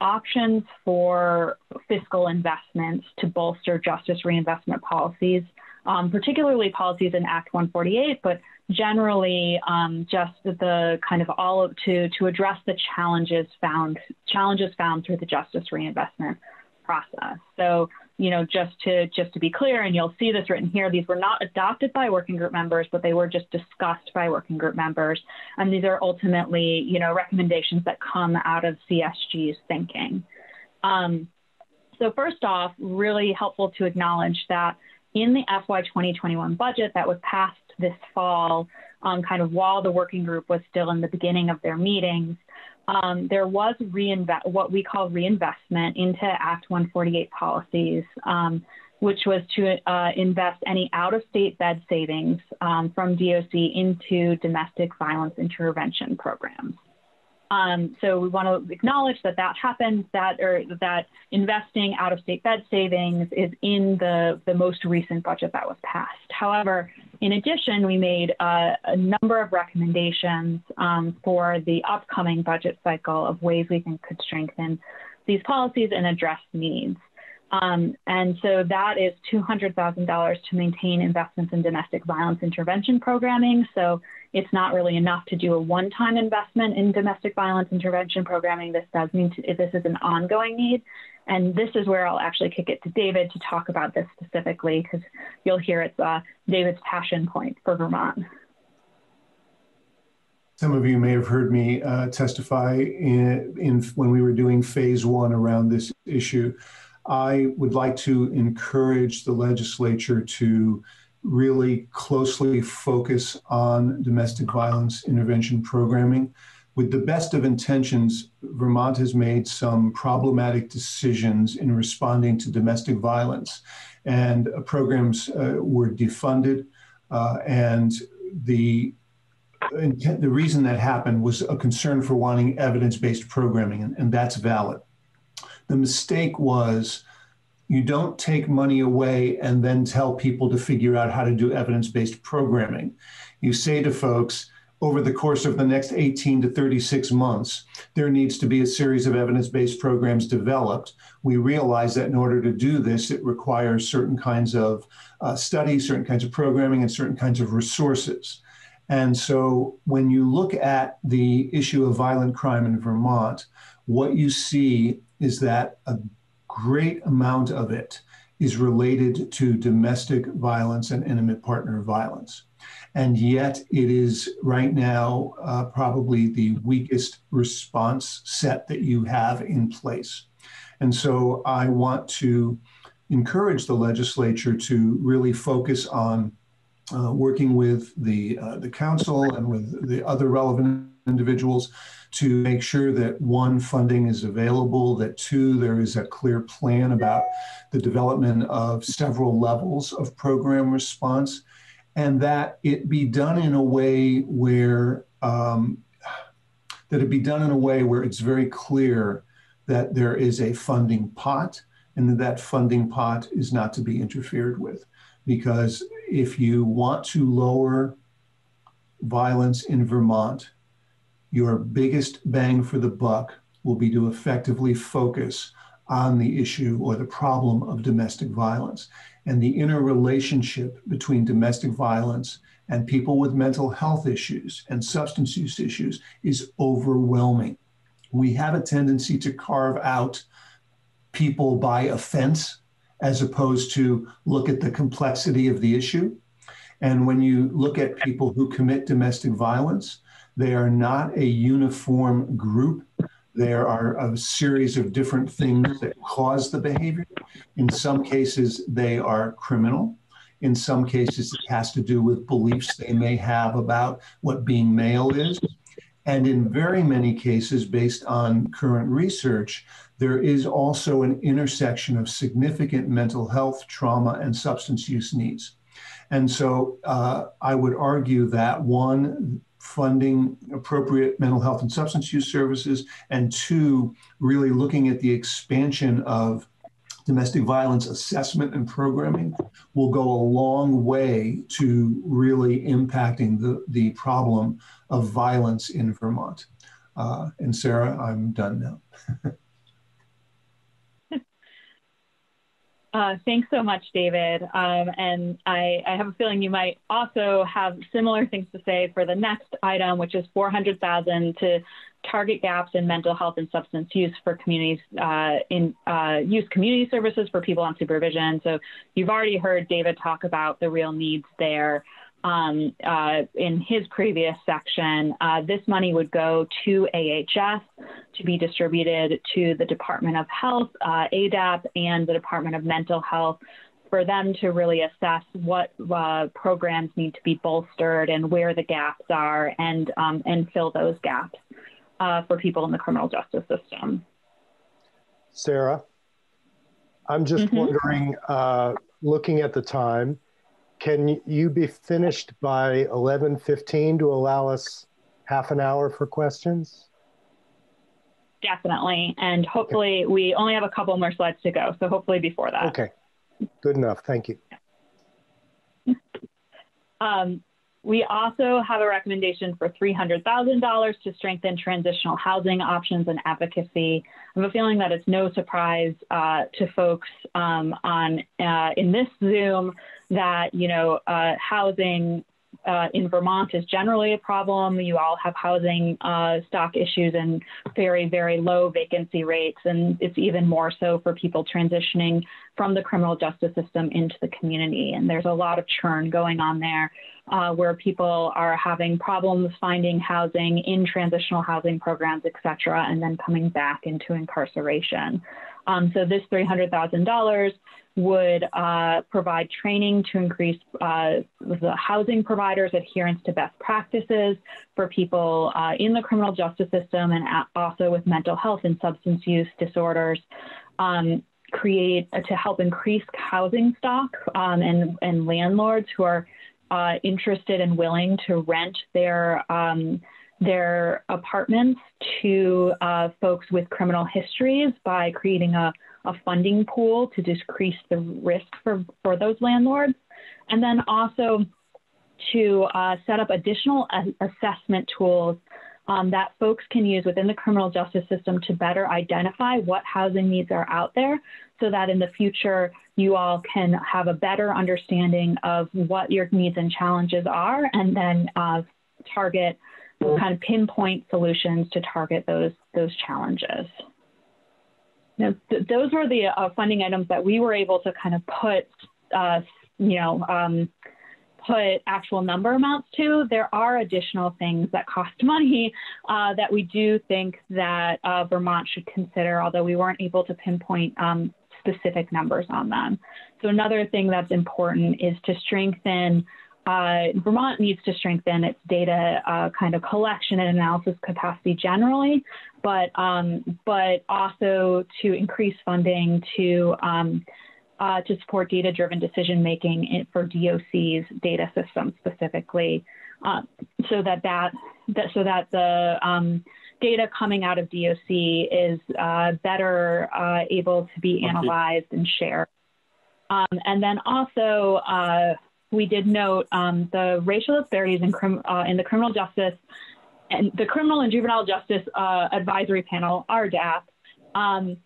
options for fiscal investments to bolster justice reinvestment policies, um, particularly policies in Act 148, but generally um, just the kind of all of, to to address the challenges found challenges found through the justice reinvestment process. So you know, just to just to be clear, and you'll see this written here, these were not adopted by working group members, but they were just discussed by working group members. And these are ultimately, you know, recommendations that come out of CSG's thinking. Um, so first off, really helpful to acknowledge that in the FY 2021 budget that was passed this fall, um, kind of while the working group was still in the beginning of their meetings, um, there was reinvest what we call reinvestment into Act 148 policies, um, which was to uh, invest any out-of-state bed savings um, from DOC into domestic violence intervention programs. Um, so we want to acknowledge that that happens, that or that investing out of state bed savings is in the, the most recent budget that was passed. However, in addition, we made uh, a number of recommendations um, for the upcoming budget cycle of ways we can could strengthen these policies and address needs. Um, and so that is $200,000 to maintain investments in domestic violence intervention programming. So it's not really enough to do a one-time investment in domestic violence intervention programming. This does mean to, this is an ongoing need. And this is where I'll actually kick it to David to talk about this specifically, because you'll hear it's uh, David's passion point for Vermont. Some of you may have heard me uh, testify in, in when we were doing phase one around this issue. I would like to encourage the legislature to really closely focus on domestic violence intervention programming. With the best of intentions, Vermont has made some problematic decisions in responding to domestic violence, and uh, programs uh, were defunded. Uh, and the the reason that happened was a concern for wanting evidence-based programming, and, and that's valid. The mistake was you don't take money away and then tell people to figure out how to do evidence based programming. You say to folks, over the course of the next 18 to 36 months, there needs to be a series of evidence based programs developed. We realize that in order to do this, it requires certain kinds of uh, studies, certain kinds of programming, and certain kinds of resources. And so when you look at the issue of violent crime in Vermont, what you see is that a great amount of it is related to domestic violence and intimate partner violence. And yet, it is right now uh, probably the weakest response set that you have in place. And so, I want to encourage the legislature to really focus on uh, working with the, uh, the council and with the other relevant individuals to make sure that one, funding is available, that two, there is a clear plan about the development of several levels of program response, and that it be done in a way where um, that it be done in a way where it's very clear that there is a funding pot and that that funding pot is not to be interfered with. Because if you want to lower violence in Vermont, your biggest bang for the buck will be to effectively focus on the issue or the problem of domestic violence. And the interrelationship between domestic violence and people with mental health issues and substance use issues is overwhelming. We have a tendency to carve out people by offense as opposed to look at the complexity of the issue. And when you look at people who commit domestic violence, they are not a uniform group. There are a series of different things that cause the behavior. In some cases, they are criminal. In some cases, it has to do with beliefs they may have about what being male is. And in very many cases, based on current research, there is also an intersection of significant mental health, trauma, and substance use needs. And so uh, I would argue that one, funding appropriate mental health and substance use services, and two, really looking at the expansion of domestic violence assessment and programming will go a long way to really impacting the, the problem of violence in Vermont. Uh, and Sarah, I'm done now. Uh, thanks so much, David. Um, and I, I, have a feeling you might also have similar things to say for the next item, which is 400,000 to target gaps in mental health and substance use for communities uh, in uh, use community services for people on supervision. So you've already heard David talk about the real needs there um, uh, in his previous section, uh, this money would go to AHS to be distributed to the Department of Health, uh, ADAP, and the Department of Mental Health for them to really assess what uh, programs need to be bolstered and where the gaps are and, um, and fill those gaps uh, for people in the criminal justice system. Sarah, I'm just mm-hmm. wondering, uh, looking at the time, can you be finished by 11:15 to allow us half an hour for questions? Definitely, and hopefully okay. we only have a couple more slides to go, so hopefully before that. Okay, good enough. Thank you. Um, we also have a recommendation for $300,000 to strengthen transitional housing options and advocacy. I have a feeling that it's no surprise uh, to folks um, on uh, in this Zoom that you know uh, housing uh, in Vermont is generally a problem. You all have housing uh, stock issues and very, very low vacancy rates. And it's even more so for people transitioning from the criminal justice system into the community. And there's a lot of churn going on there. uh, where people are having problems finding housing in transitional housing programs, et cetera, and then coming back into incarceration. Um, so this $300,000 would uh, provide training to increase uh, the housing providers' adherence to best practices for people uh, in the criminal justice system and also with mental health and substance use disorders. Um, create uh, to help increase housing stock um, and, and landlords who are uh, interested and willing to rent their um, their apartments to uh, folks with criminal histories by creating a, a funding pool to decrease the risk for, for those landlords. And then also to uh, set up additional assessment tools um, that folks can use within the criminal justice system to better identify what housing needs are out there so that in the future you all can have a better understanding of what your needs and challenges are and then uh, target kind of pinpoint solutions to target those those challenges. Now, th- those were the uh, funding items that we were able to kind of put, uh, you know, um, put actual number amounts to. There are additional things that cost money uh, that we do think that uh, Vermont should consider, although we weren't able to pinpoint um, specific numbers on them. So another thing that's important is to strengthen uh, Vermont needs to strengthen its data uh, kind of collection and analysis capacity generally, but um, but also to increase funding to um, uh, to support data-driven decision making for DOC's data system specifically, uh, so that that, that so that the um, data coming out of DOC is uh, better uh, able to be analyzed and shared. Um, and then also we did note um, the racial disparities in, crim- uh, in, the criminal justice and the criminal and juvenile justice uh, advisory panel, RJAP, um,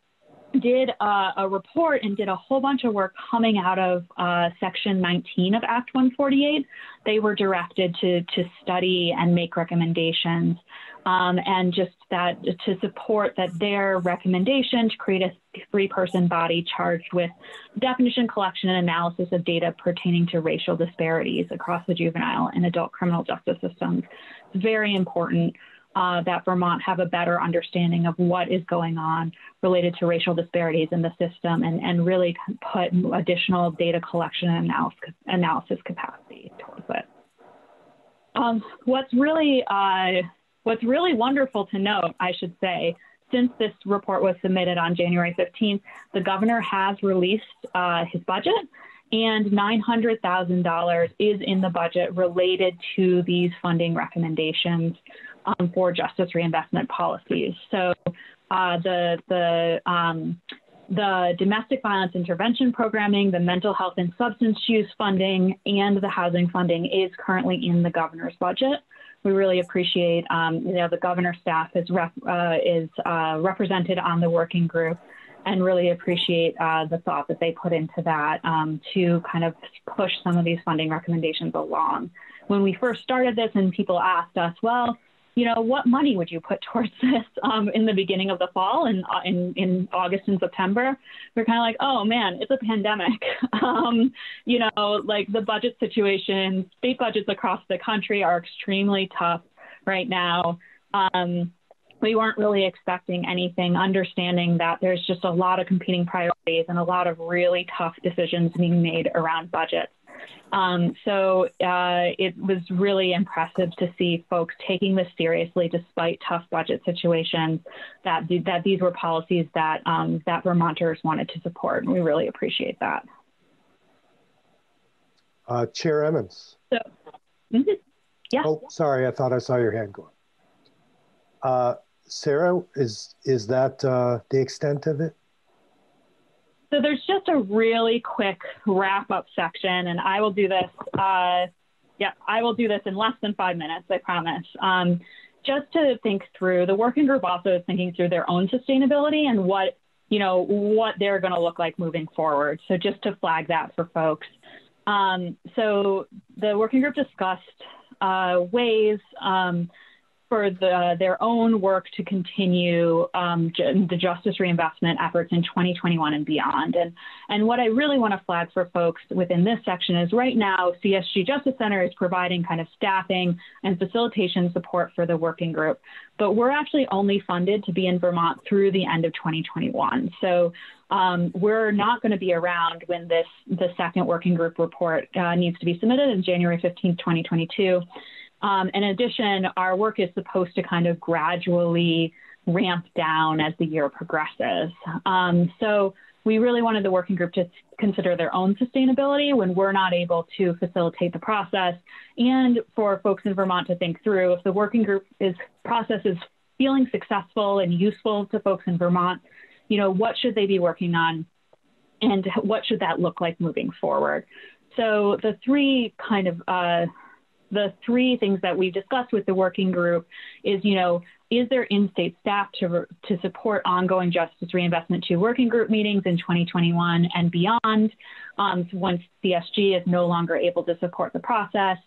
did uh, a report and did a whole bunch of work coming out of uh, Section 19 of Act 148. They were directed to, to study and make recommendations um, and just that to support that their recommendation to create a three person body charged with definition, collection, and analysis of data pertaining to racial disparities across the juvenile and adult criminal justice systems. It's very important uh, that Vermont have a better understanding of what is going on related to racial disparities in the system and, and really put additional data collection and analysis, capacity towards it. Um, what's really uh, What's really wonderful to note, I should say, since this report was submitted on January 15th, the governor has released uh, his budget, and $900,000 is in the budget related to these funding recommendations um, for justice reinvestment policies. So uh, the the um, the domestic violence intervention programming, the mental health and substance use funding, and the housing funding is currently in the governor's budget we really appreciate, um, you know, the governor's staff is, rep, uh, is uh, represented on the working group and really appreciate uh, the thought that they put into that um, to kind of push some of these funding recommendations along. When we first started this and people asked us, well, you know, what money would you put towards this um, in the beginning of the fall and uh, in, in August and September? We're kind of like, oh man, it's a pandemic. um, you know, like the budget situation, state budgets across the country are extremely tough right now. Um, we weren't really expecting anything, understanding that there's just a lot of competing priorities and a lot of really tough decisions being made around budgets. Um, so uh, it was really impressive to see folks taking this seriously despite tough budget situations. That that these were policies that um, that Vermonters wanted to support, and we really appreciate that. Uh, Chair Emmons. So, mm-hmm. yeah. Oh, sorry, I thought I saw your hand go Uh, Sarah, is is that uh, the extent of it? So there's just a really quick wrap up section, and I will do this. Uh, yeah, I will do this in less than five minutes, I promise. Um, just to think through, the working group also is thinking through their own sustainability and what you know what they're going to look like moving forward. So just to flag that for folks. Um, so the working group discussed uh, ways um, for the, their own work to continue um, the justice reinvestment efforts in 2021 and beyond. And, and what I really want to flag for folks within this section is right now, CSG Justice Center is providing kind of staffing and facilitation support for the working group. But we're actually only funded to be in Vermont through the end of 2021. So um, we're not going to be around when this the second working group report uh, needs to be submitted in January 15, 2022. Um, in addition, our work is supposed to kind of gradually ramp down as the year progresses. Um, so we really wanted the working group to consider their own sustainability when we're not able to facilitate the process, and for folks in Vermont to think through if the working group is process is feeling successful and useful to folks in Vermont, you know, what should they be working on, and what should that look like moving forward? So the three kind of uh, the three things that we've discussed with the working group is, you know, is there in-state staff to, to support ongoing justice reinvestment to working group meetings in 2021 and beyond um, once CSG is no longer able to support the process?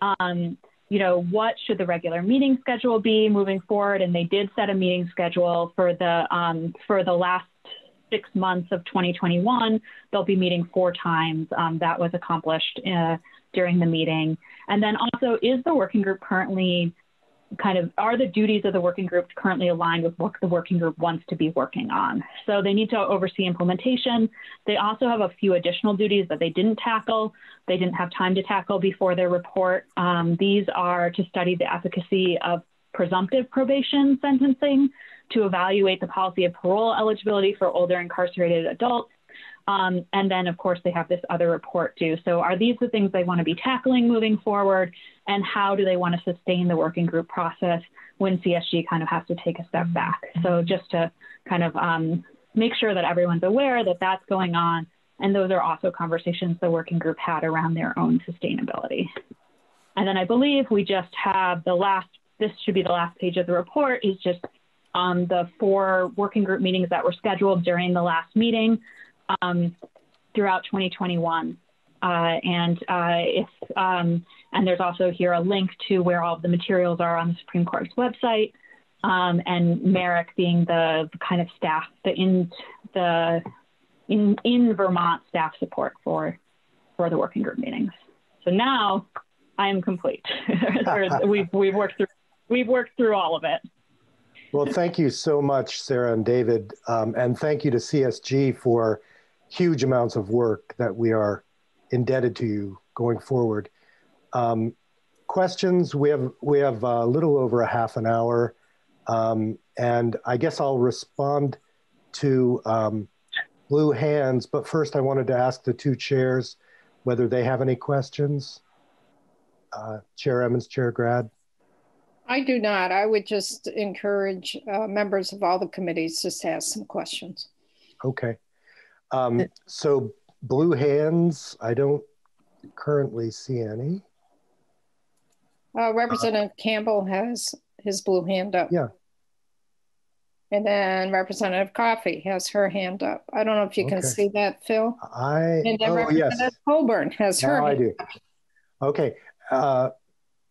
Um, you know, what should the regular meeting schedule be moving forward? And they did set a meeting schedule for the um, for the last six months of 2021. They'll be meeting four times. Um, that was accomplished uh, during the meeting. And then also, is the working group currently kind of are the duties of the working group currently aligned with what the working group wants to be working on? So they need to oversee implementation. They also have a few additional duties that they didn't tackle, they didn't have time to tackle before their report. Um, these are to study the efficacy of presumptive probation sentencing, to evaluate the policy of parole eligibility for older incarcerated adults, um, and then, of course, they have this other report due. So, are these the things they want to be tackling moving forward? And how do they want to sustain the working group process when CSG kind of has to take a step back? So, just to kind of um, make sure that everyone's aware that that's going on. And those are also conversations the working group had around their own sustainability. And then I believe we just have the last, this should be the last page of the report, is just um, the four working group meetings that were scheduled during the last meeting um, throughout 2021. Uh, and uh, if um, and there's also here a link to where all of the materials are on the Supreme Court's website, um, and Merrick being the, kind of staff, the in the in in Vermont staff support for for the working group meetings. So now I am complete. we've we've worked through we've worked through all of it. Well, thank you so much, Sarah and David, um, and thank you to CSG for huge amounts of work that we are indebted to you going forward. Um, questions? We have we have a little over a half an hour, um, and I guess I'll respond to um, blue hands. But first, I wanted to ask the two chairs whether they have any questions. Uh, Chair Emmons, Chair Grad. I do not. I would just encourage uh, members of all the committees just to ask some questions. Okay. Um, so blue hands, I don't currently see any. Uh, Representative uh, Campbell has his blue hand up. Yeah. And then Representative Coffey has her hand up. I don't know if you okay. can see that, Phil. I and then oh, Representative yes. Colburn has her. Now I do. Okay. Uh,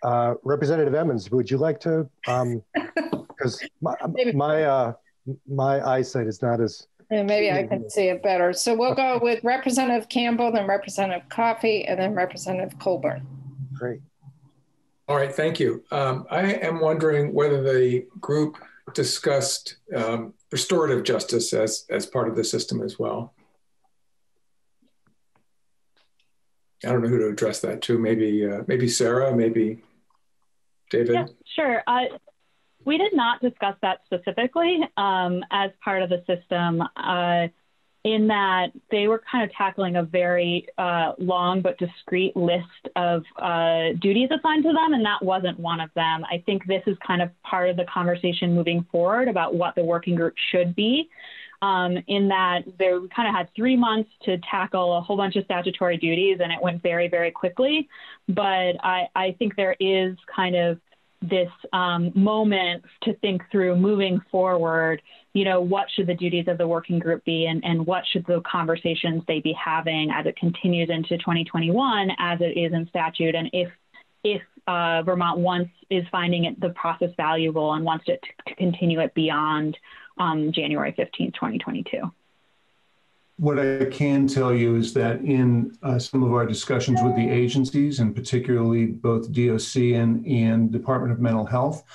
uh, Representative Emmons, would you like to? Because um, my my, uh, my eyesight is not as and maybe I can see it better. So we'll go with Representative Campbell, then Representative Coffey, and then Representative Colburn. Great. All right, thank you. Um, I am wondering whether the group discussed um, restorative justice as, as part of the system as well. I don't know who to address that to. Maybe uh, maybe Sarah, maybe David. Yeah, sure. Uh, we did not discuss that specifically um, as part of the system, uh, in that they were kind of tackling a very uh, long but discrete list of uh, duties assigned to them, and that wasn't one of them. I think this is kind of part of the conversation moving forward about what the working group should be. Um, in that they kind of had three months to tackle a whole bunch of statutory duties, and it went very, very quickly. But I, I think there is kind of this um, moment to think through moving forward, you know, what should the duties of the working group be and, and what should the conversations they be having as it continues into 2021 as it is in statute and if if uh, Vermont wants is finding it, the process valuable and wants it to, to continue it beyond um, January 15th, 2022. What I can tell you is that in uh, some of our discussions with the agencies, and particularly both DOC and, and Department of Mental Health,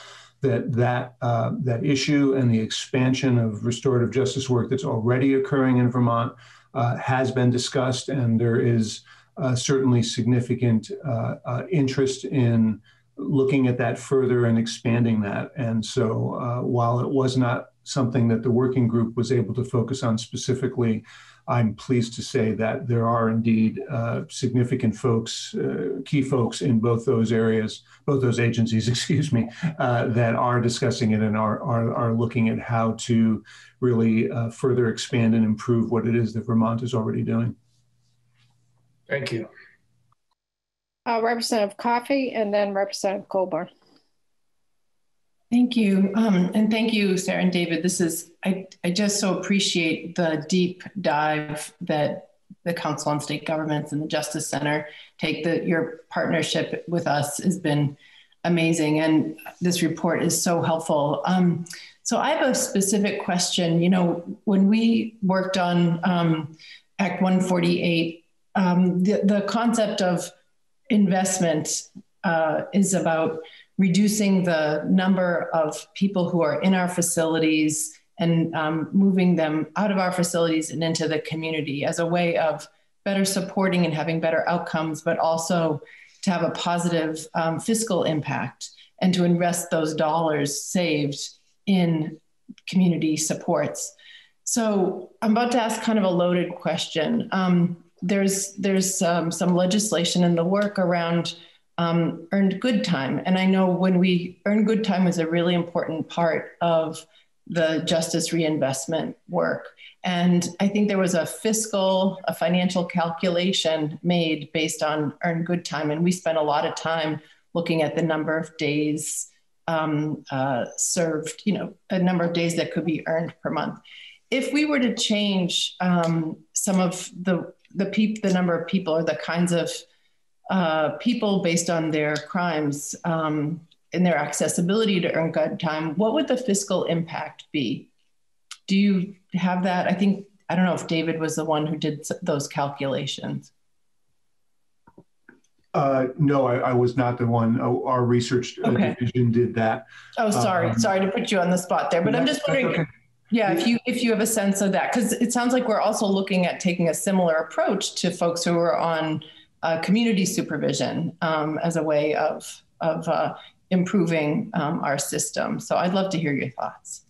that that uh, that issue and the expansion of restorative justice work that's already occurring in Vermont uh, has been discussed, and there is uh, certainly significant uh, uh, interest in looking at that further and expanding that. And so, uh, while it was not something that the working group was able to focus on specifically, I'm pleased to say that there are indeed uh, significant folks, uh, key folks in both those areas, both those agencies, excuse me, uh, that are discussing it and are, are, are looking at how to really uh, further expand and improve what it is that Vermont is already doing. Thank you. Uh, Representative Coffey and then Representative Colburn. Thank you. Um, and thank you, Sarah and David. This is, I, I just so appreciate the deep dive that the Council on State Governments and the Justice Center take. The, your partnership with us has been amazing. And this report is so helpful. Um, so I have a specific question. You know, when we worked on um, Act 148, um, the, the concept of investment uh, is about reducing the number of people who are in our facilities and um, moving them out of our facilities and into the community as a way of better supporting and having better outcomes, but also to have a positive um, fiscal impact and to invest those dollars saved in community supports. So I'm about to ask kind of a loaded question. Um, there's there's um, some legislation in the work around um, earned good time. And I know when we earn good time is a really important part of the justice reinvestment work. And I think there was a fiscal, a financial calculation made based on earned good time. And we spent a lot of time looking at the number of days um, uh, served, you know, a number of days that could be earned per month. If we were to change um, some of the the peop- the number of people or the kinds of uh, people based on their crimes um, and their accessibility to earn good time, what would the fiscal impact be? Do you have that? I think, I don't know if David was the one who did those calculations. Uh, no, I, I, was not the one. Oh, our research uh, okay. division did that. Oh, sorry, um, sorry to put you on the spot there, but I'm just wondering. Okay. Yeah, if you if you have a sense of that, because it sounds like we're also looking at taking a similar approach to folks who are on uh, community supervision um, as a way of, of uh, improving um, our system. So I'd love to hear your thoughts.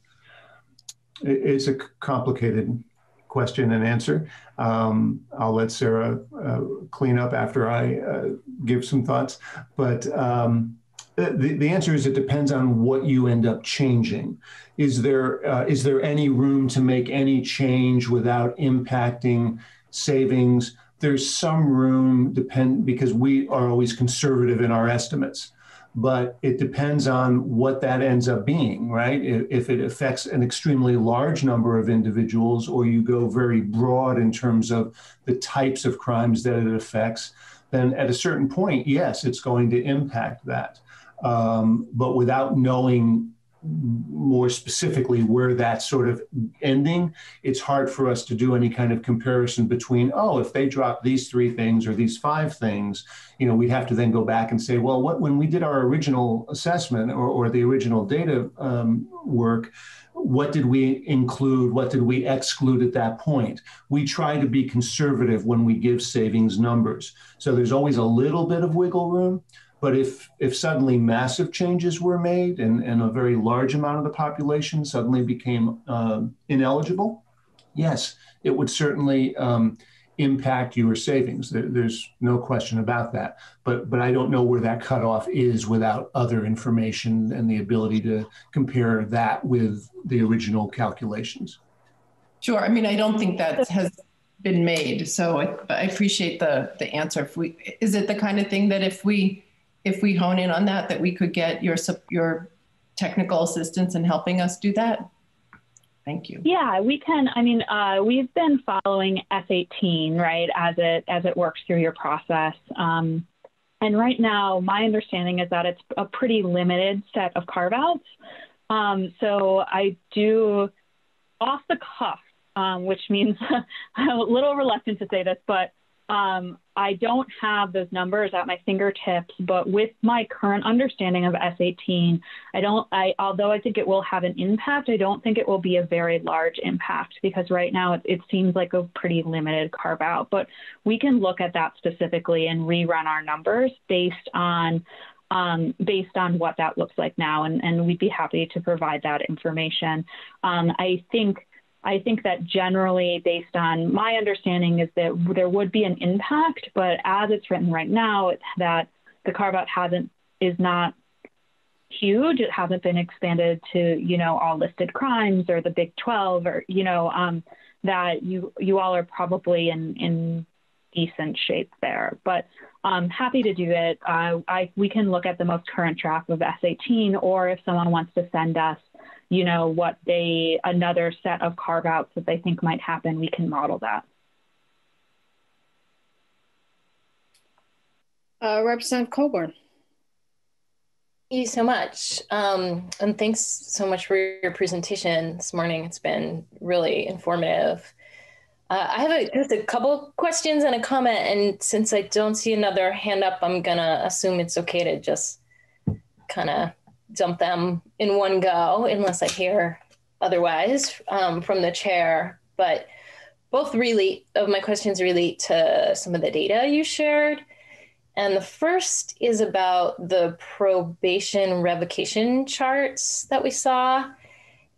It's a complicated question and answer. Um, I'll let Sarah uh, clean up after I uh, give some thoughts. But um, the, the answer is it depends on what you end up changing. Is there uh, is there any room to make any change without impacting savings? There's some room depend because we are always conservative in our estimates. But it depends on what that ends up being right? If it affects an extremely large number of individuals or you go very broad in terms of the types of crimes that it affects then at a certain point yes it's going to impact that. Um, but without knowing more specifically where that's sort of ending, it's hard for us to do any kind of comparison between, oh, if they drop these three things or these five things, you know, we'd have to then go back and say, well, what when we did our original assessment or, or the original data um, work, what did we include? What did we exclude at that point? We try to be conservative when we give savings numbers. So there's always a little bit of wiggle room. But if, if suddenly massive changes were made and, and a very large amount of the population suddenly became uh, ineligible, yes, it would certainly um, impact your savings. There, there's no question about that. But, but I don't know where that cutoff is without other information and the ability to compare that with the original calculations. Sure. I mean, I don't think that has been made. So I, I appreciate the, the answer. If we, is it the kind of thing that if we if we hone in on that, that we could get your your technical assistance in helping us do that? Thank you. Yeah, we can. I mean, uh, we've been following S18 right as it as it works through your process, um, and right now, my understanding is that it's a pretty limited set of carve outs. Um, so I do, off the cuff, um, which means I'm a little reluctant to say this, but um, I don't have those numbers at my fingertips, but with my current understanding of S18, I don't. I although I think it will have an impact, I don't think it will be a very large impact because right now it, it seems like a pretty limited carve out. But we can look at that specifically and rerun our numbers based on um, based on what that looks like now, and, and we'd be happy to provide that information. Um, I think I think that generally, based on my understanding, is that there would be an impact, but as it's written right now, that the carve out hasn't is not huge. It hasn't been expanded to you know all listed crimes or the Big 12 or you know um, that you you all are probably in in decent shape there. But I'm um, happy to do it. Uh, I we can look at the most current draft of S18, or if someone wants to send us you know, what they, another set of carve outs that they think might happen, we can model that. Uh, Representative Colburn. Thank you so much. Um, and thanks so much for your presentation this morning. It's been really informative. Uh, I have a, just a couple questions and a comment. And since I don't see another hand up, I'm going to assume it's okay to just kind of dump them in one go unless I hear otherwise um, from the chair. But both really of my questions relate to some of the data you shared. And the first is about the probation revocation charts that we saw.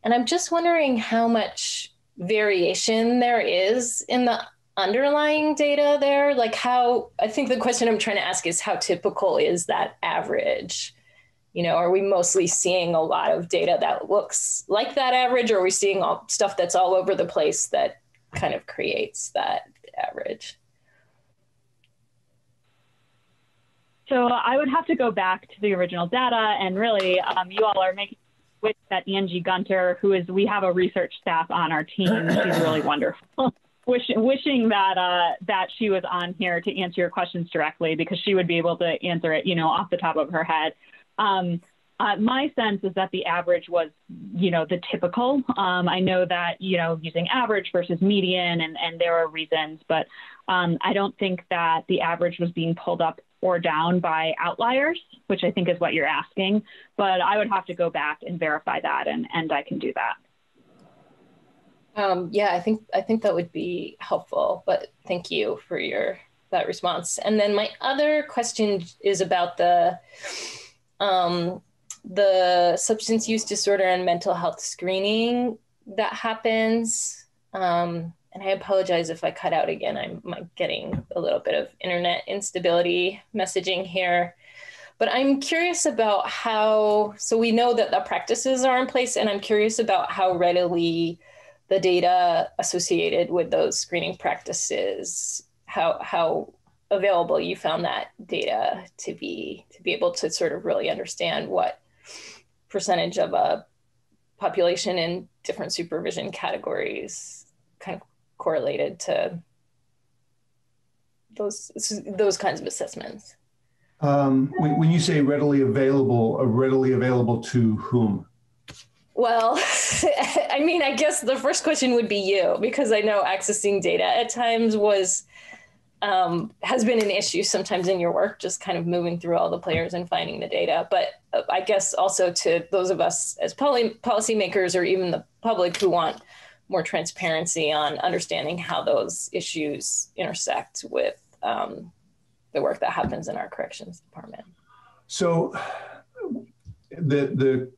And I'm just wondering how much variation there is in the underlying data there. Like, how I think the question I'm trying to ask is how typical is that average? You know are we mostly seeing a lot of data that looks like that average or are we seeing all stuff that's all over the place that kind of creates that average so i would have to go back to the original data and really um, you all are making with that angie gunter who is we have a research staff on our team she's really wonderful Wish, wishing that uh, that she was on here to answer your questions directly because she would be able to answer it, you know, off the top of her head. Um, uh, my sense is that the average was, you know, the typical. Um, I know that, you know, using average versus median, and, and there are reasons, but um, I don't think that the average was being pulled up or down by outliers, which I think is what you're asking. But I would have to go back and verify that, and, and I can do that. Um, yeah, I think I think that would be helpful. But thank you for your that response. And then my other question is about the um, the substance use disorder and mental health screening that happens. Um, and I apologize if I cut out again. I'm getting a little bit of internet instability messaging here. But I'm curious about how, so we know that the practices are in place, and I'm curious about how readily the data associated with those screening practices, how, how available you found that data to be to be able to sort of really understand what percentage of a population in different supervision categories kind of correlated to those those kinds of assessments. Um, when, when, you say readily available uh, readily available to whom? Well i mean i guess the first question would be you because i know accessing data at times was um, has been an issue sometimes in your work, just kind of moving through all the players and finding the data. But uh, I guess also to those of us as poly- policymakers or even the public who want more transparency on understanding how those issues intersect with um, the work that happens in our corrections department. So the the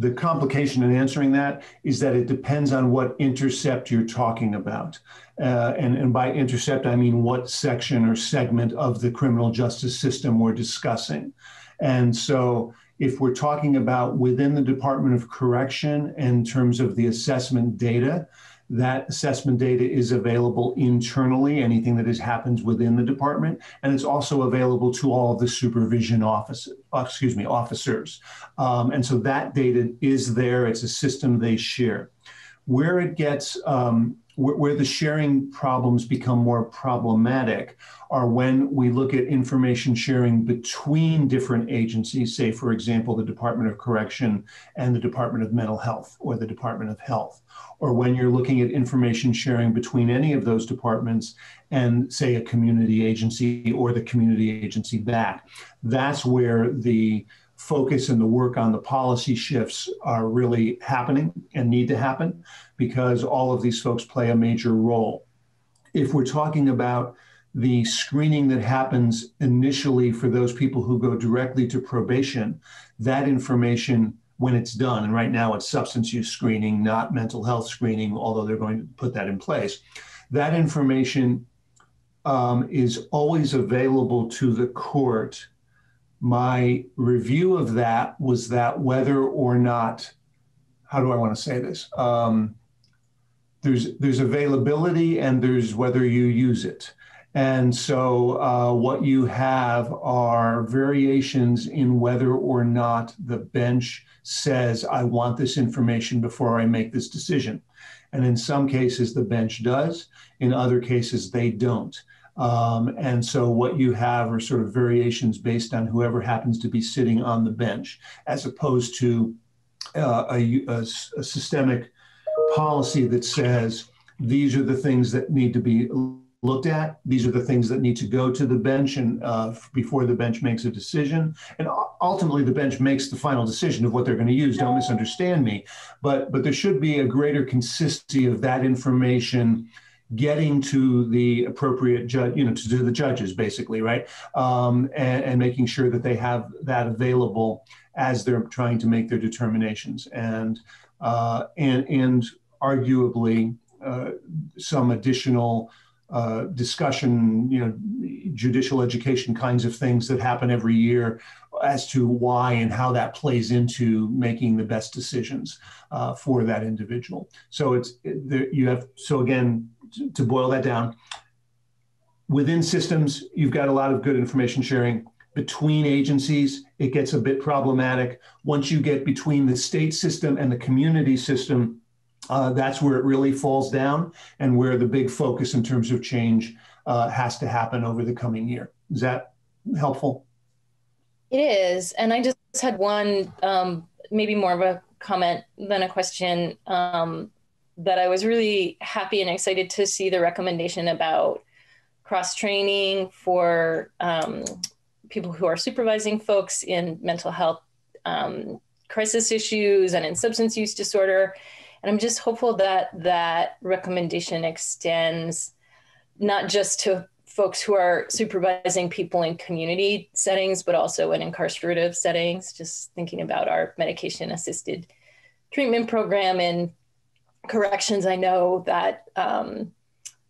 the complication in answering that is that it depends on what intercept you're talking about. Uh, and, and by intercept, I mean what section or segment of the criminal justice system we're discussing. And so if we're talking about within the Department of Correction in terms of the assessment data, that assessment data is available internally, anything that has happens within the department, and it's also available to all of the supervision officers, uh, excuse me, officers. Um, and so that data is there. It's a system they share. Where it gets um, where, where the sharing problems become more problematic are when we look at information sharing between different agencies, say, for example, the Department of Correction and the Department of Mental Health or the Department of Health, or when you're looking at information sharing between any of those departments and, say, a community agency or the community agency back. That's where the focus and the work on the policy shifts are really happening and need to happen because all of these folks play a major role. If we're talking about the screening that happens initially for those people who go directly to probation, that information, when it's done, and right now it's substance use screening, not mental health screening, although they're going to put that in place, that information um, is always available to the court my review of that was that whether or not, how do I want to say this? Um, there's there's availability and there's whether you use it. And so uh, what you have are variations in whether or not the bench says, I want this information before I make this decision. And in some cases, the bench does. In other cases, they don't. Um, and so what you have are sort of variations based on whoever happens to be sitting on the bench, as opposed to uh, a, a, a systemic policy that says these are the things that need to be looked at. These are the things that need to go to the bench and uh, before the bench makes a decision. And ultimately, the bench makes the final decision of what they're going to use. Don't misunderstand me, but but there should be a greater consistency of that information getting to the appropriate judge, you know, to do the judges, basically, right? Um, and, and, making sure that they have that available as they're trying to make their determinations, and uh, and and arguably uh, some additional. Uh, discussion, you know, judicial education kinds of things that happen every year as to why and how that plays into making the best decisions uh, for that individual. So it's it, you have so again to boil that down, within systems, you've got a lot of good information sharing. Between agencies, it gets a bit problematic. Once you get between the state system and the community system, uh, that's where it really falls down and where the big focus in terms of change uh, has to happen over the coming year. Is that helpful? It is. And I just had one, um, maybe more of a comment than a question. Um, that I was really happy and excited to see the recommendation about cross training for um, people who are supervising folks in mental health um, crisis issues and in substance use disorder. And I'm just hopeful that that recommendation extends not just to folks who are supervising people in community settings, but also in incarcerative settings, just thinking about our medication assisted treatment program in corrections, I know that um,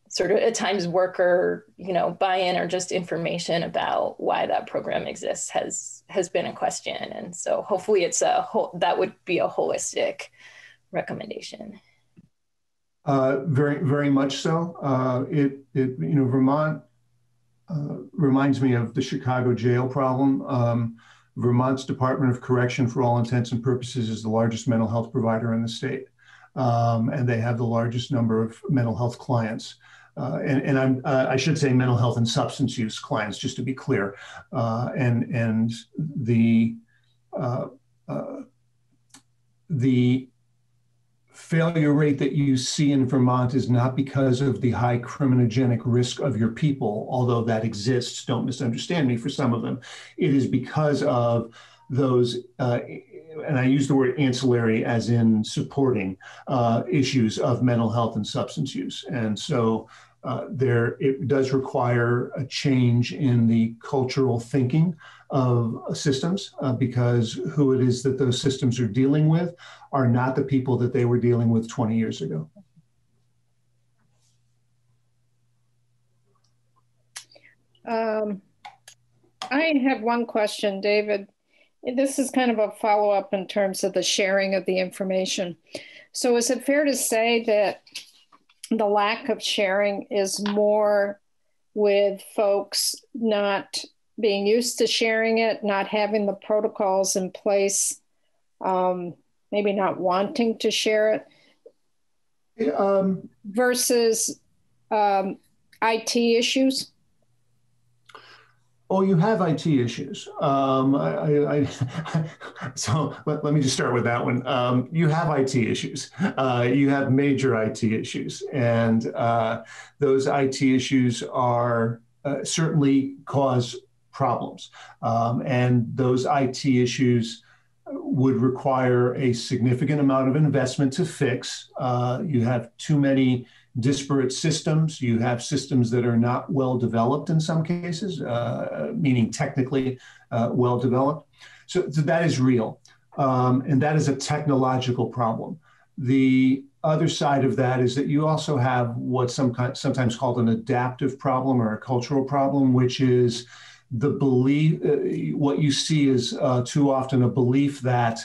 sort of at times worker, you know, buy-in or just information about why that program exists has has been a question, and so hopefully it's a whole, that would be a holistic recommendation. Uh, very, very much so. Uh, it, it, you know, Vermont uh, reminds me of the Chicago jail problem. Um, Vermont's Department of Correction, for all intents and purposes, is the largest mental health provider in the state um, and they have the largest number of mental health clients. Uh, and, and uh, I should say mental health and substance use clients, just to be clear. Uh, and and the uh, uh, the failure rate that you see in Vermont is not because of the high criminogenic risk of your people, although that exists. Don't misunderstand me for some of them. It is because of those uh, and I use the word ancillary as in supporting uh, issues of mental health and substance use. And so uh, there, it does require a change in the cultural thinking of systems uh, because who it is that those systems are dealing with are not the people that they were dealing with 20 years ago. Um, I have one question, David. This is kind of a follow up in terms of the sharing of the information. So, is it fair to say that the lack of sharing is more with folks not being used to sharing it, not having the protocols in place, um, maybe not wanting to share it? Um, versus um, IT issues? Oh, you have IT issues. Um, I, I, so let, let, me just start with that one. Um, you have IT issues. Uh, you have major IT issues, and uh, those IT issues are uh, certainly cause problems. Um, and those IT issues would require a significant amount of investment to fix. Uh, you have too many disparate systems. You have systems that are not well developed in some cases, uh, meaning technically uh, well developed. So, so, that is real. Um, and that is a technological problem. The other side of that is that you also have what's some kind, sometimes called an adaptive problem or a cultural problem, which is the belief, uh, what you see is uh, too often a belief that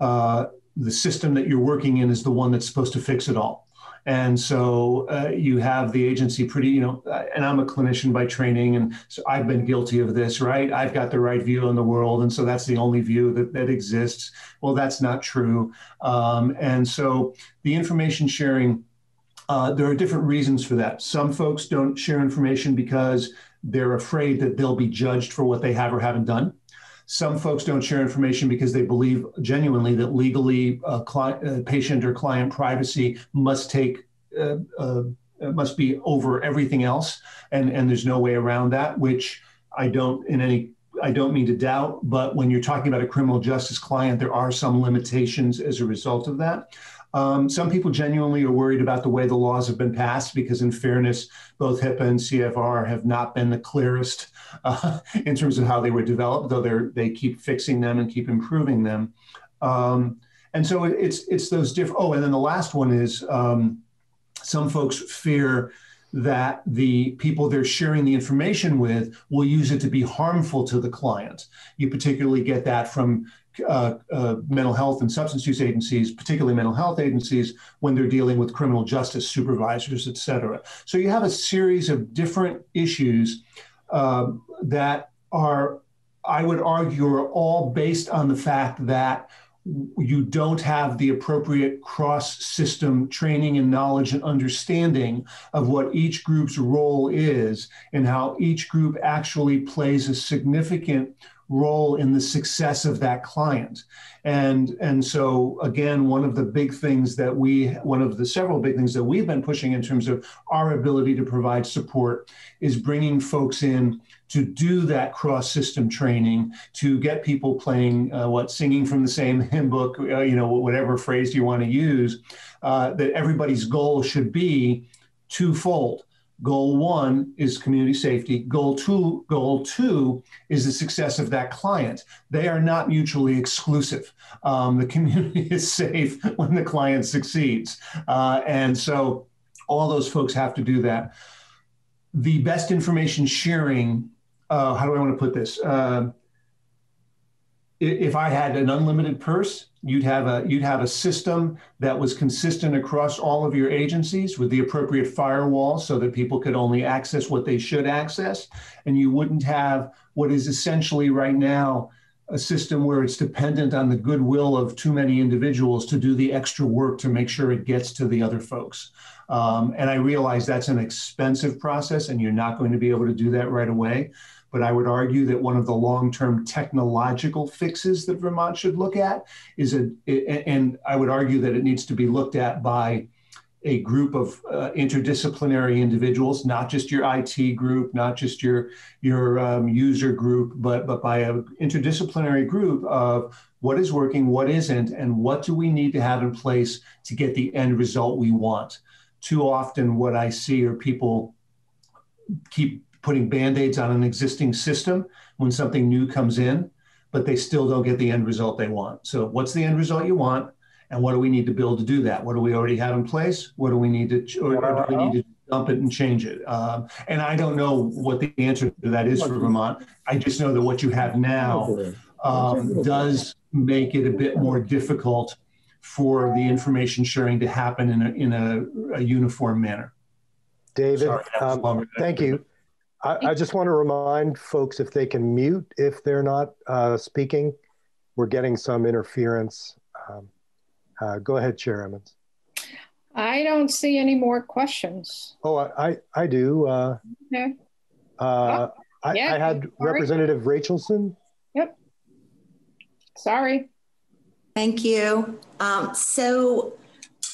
uh, the system that you're working in is the one that's supposed to fix it all. And so uh, you have the agency pretty, you know, uh, and I'm a clinician by training, and so I've been guilty of this, right? I've got the right view on the world, and so that's the only view that, that exists. Well, that's not true. Um, and so the information sharing, uh, there are different reasons for that. Some folks don't share information because they're afraid that they'll be judged for what they have or haven't done. Some folks don't share information because they believe genuinely that legally uh, uh, patient or client privacy must take uh, uh, must be over everything else, and and there's no way around that. Which I don't in any I don't mean to doubt, but when you're talking about a criminal justice client, there are some limitations as a result of that. Um, some people genuinely are worried about the way the laws have been passed because, in fairness, both HIPAA and CFR have not been the clearest uh, in terms of how they were developed, though they they keep fixing them and keep improving them. Um, and so it's it's those different. Oh, and then the last one is um, some folks fear that the people they're sharing the information with will use it to be harmful to the client. You particularly get that from uh, uh, mental health and substance use agencies, particularly mental health agencies, when they're dealing with criminal justice supervisors, et cetera. So you have a series of different issues uh, that are, I would argue, are all based on the fact that you don't have the appropriate cross system training and knowledge and understanding of what each group's role is and how each group actually plays a significant role in the success of that client. And, and so, again, one of the big things that we, one of the several big things that we've been pushing in terms of our ability to provide support is bringing folks in to do that cross system training, to get people playing uh, what, singing from the same hymn book, uh, you know, whatever phrase you want to use, uh, that everybody's goal should be twofold Goal one is community safety. Goal two, goal two is the success of that client. They are not mutually exclusive. Um, the community is safe when the client succeeds. Uh, and so all those folks have to do that. The best information sharing, uh, how do I want to put this? Uh, if I had an unlimited purse, you'd have a you'd have a system that was consistent across all of your agencies with the appropriate firewall so that people could only access what they should access and you wouldn't have what is essentially right now a system where it's dependent on the goodwill of too many individuals to do the extra work to make sure it gets to the other folks. Um, and I realize that's an expensive process and you're not going to be able to do that right away. But I would argue that one of the long term technological fixes that Vermont should look at is a, and I would argue that it needs to be looked at by a group of uh, interdisciplinary individuals, not just your IT group, not just your your um, user group, but but by an interdisciplinary group of what is working, what isn't, and what do we need to have in place to get the end result we want. Too often, what I see are people keep putting band-aids on an existing system when something new comes in but they still don't get the end result they want. So what's the end result you want and what do we need to build to do that? What do we already have in place? What do we need to or, or do we need to dump it and change it? Um, and i don't know what the answer to that is for vermont. I just know that what you have now um, does make it a bit more difficult for the information sharing to happen in a, in a, a uniform manner. David Sorry, um, thank you I, I, just want to remind folks if they can mute if they're not uh, speaking. We're getting some interference. Um, uh, go ahead, Chair Emmons. I don't see any more questions. Oh, I, I do. Uh, Okay. uh, I, yeah, I had sorry. Representative Rachelson. Yep. Sorry. Thank you. Um, so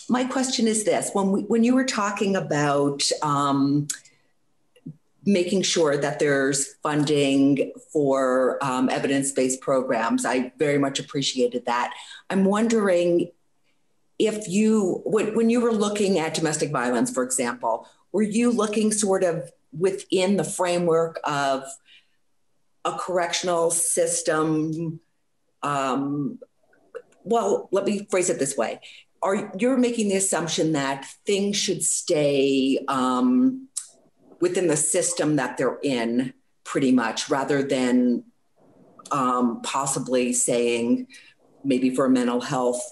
my question is this: when we, when you were talking about um, making sure that there's funding for um, evidence-based programs, I very much appreciated that. I'm wondering if you, when, when you were looking at domestic violence, for example, were you looking sort of within the framework of a correctional system? Um, well, let me phrase it this way. Are you're making the assumption that things should stay um, within the system that they're in, pretty much, rather than um, possibly saying maybe for a mental health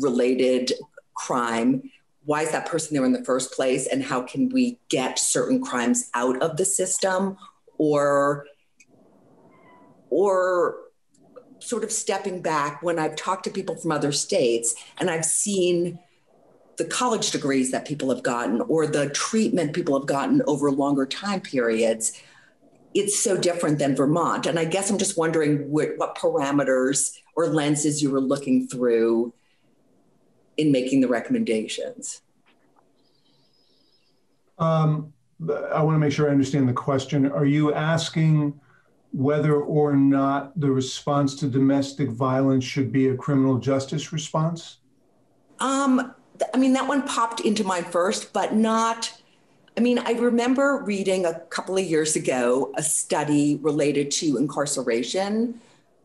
related crime, why is that person there in the first place, and how can we get certain crimes out of the system, or or sort of stepping back when I've talked to people from other states and I've seen the college degrees that people have gotten or the treatment people have gotten over longer time periods, it's so different than Vermont. And I guess I'm just wondering what, what parameters or lenses you were looking through in making the recommendations. Um, I want to make sure I understand the question. Are you asking whether or not the response to domestic violence should be a criminal justice response? Um, I mean, that one popped into mind first, but not. I mean, I remember reading a couple of years ago a study related to incarceration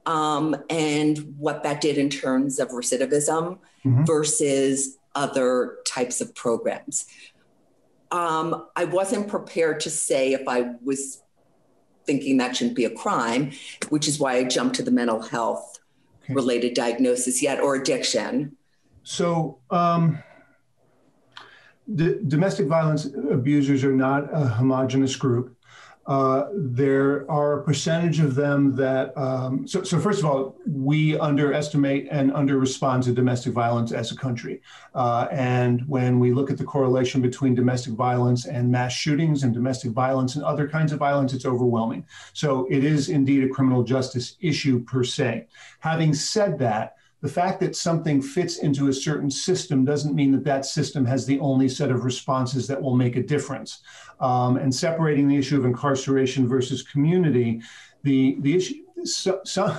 um, and what that did in terms of recidivism Mhm. versus other types of programs. Um, I wasn't prepared to say if I was thinking that shouldn't be a crime, which is why I jumped to the mental health Okay. related diagnosis yet or addiction. So, um, domestic violence abusers are not a homogenous group. Uh, there are a percentage of them that, um, so, so first of all, we underestimate and under respond to domestic violence as a country. Uh, and when we look at the correlation between domestic violence and mass shootings and domestic violence and other kinds of violence, it's overwhelming. So it is indeed a criminal justice issue per se. Having said that, the fact that something fits into a certain system doesn't mean that that system has the only set of responses that will make a difference. Um, and separating the issue of incarceration versus community, the the issue so, so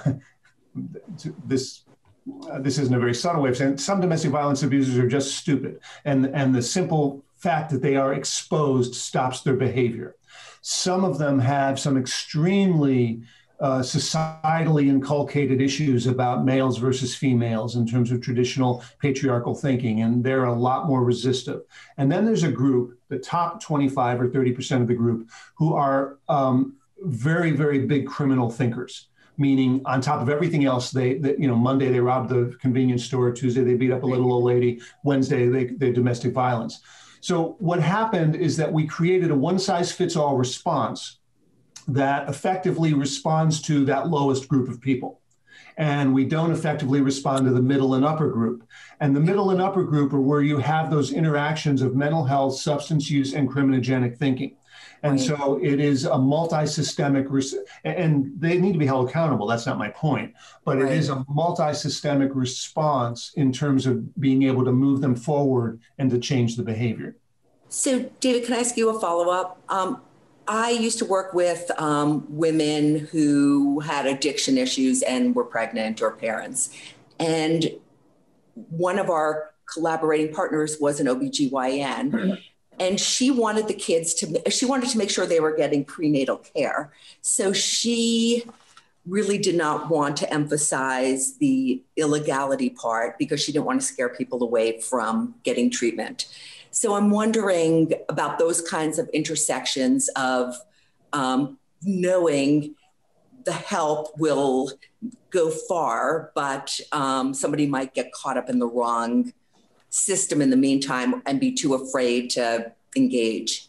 this uh, this isn't a very subtle way of saying it. some domestic violence abusers are just stupid, and and the simple fact that they are exposed stops their behavior. Some of them have some extremely uh, societally inculcated issues about males versus females in terms of traditional patriarchal thinking, and they're a lot more resistive. And then there's a group, the top 25 or 30% of the group, who are um, very, very big criminal thinkers. Meaning, on top of everything else, they, they, you know, Monday they robbed the convenience store, Tuesday they beat up a little old lady, Wednesday they, they domestic violence. So what happened is that we created a one size fits all response that effectively responds to that lowest group of people. And we don't effectively respond to the middle and upper group. And the middle and upper group are where you have those interactions of mental health, substance use, and criminogenic thinking. And Right. so it is a multi-systemic, res- and they need to be held accountable. That's not my point, but it Right. is a multi-systemic response in terms of being able to move them forward and to change the behavior. So, David, can I ask you a follow up? Um, I used to work with um, women who had addiction issues and were pregnant or parents. And one of our collaborating partners was an OBGYN. And she wanted the kids to, she wanted to make sure they were getting prenatal care. So she really did not want to emphasize the illegality part because she didn't want to scare people away from getting treatment. So I'm wondering about those kinds of intersections of um, knowing the help will go far, but um, somebody might get caught up in the wrong system in the meantime and be too afraid to engage.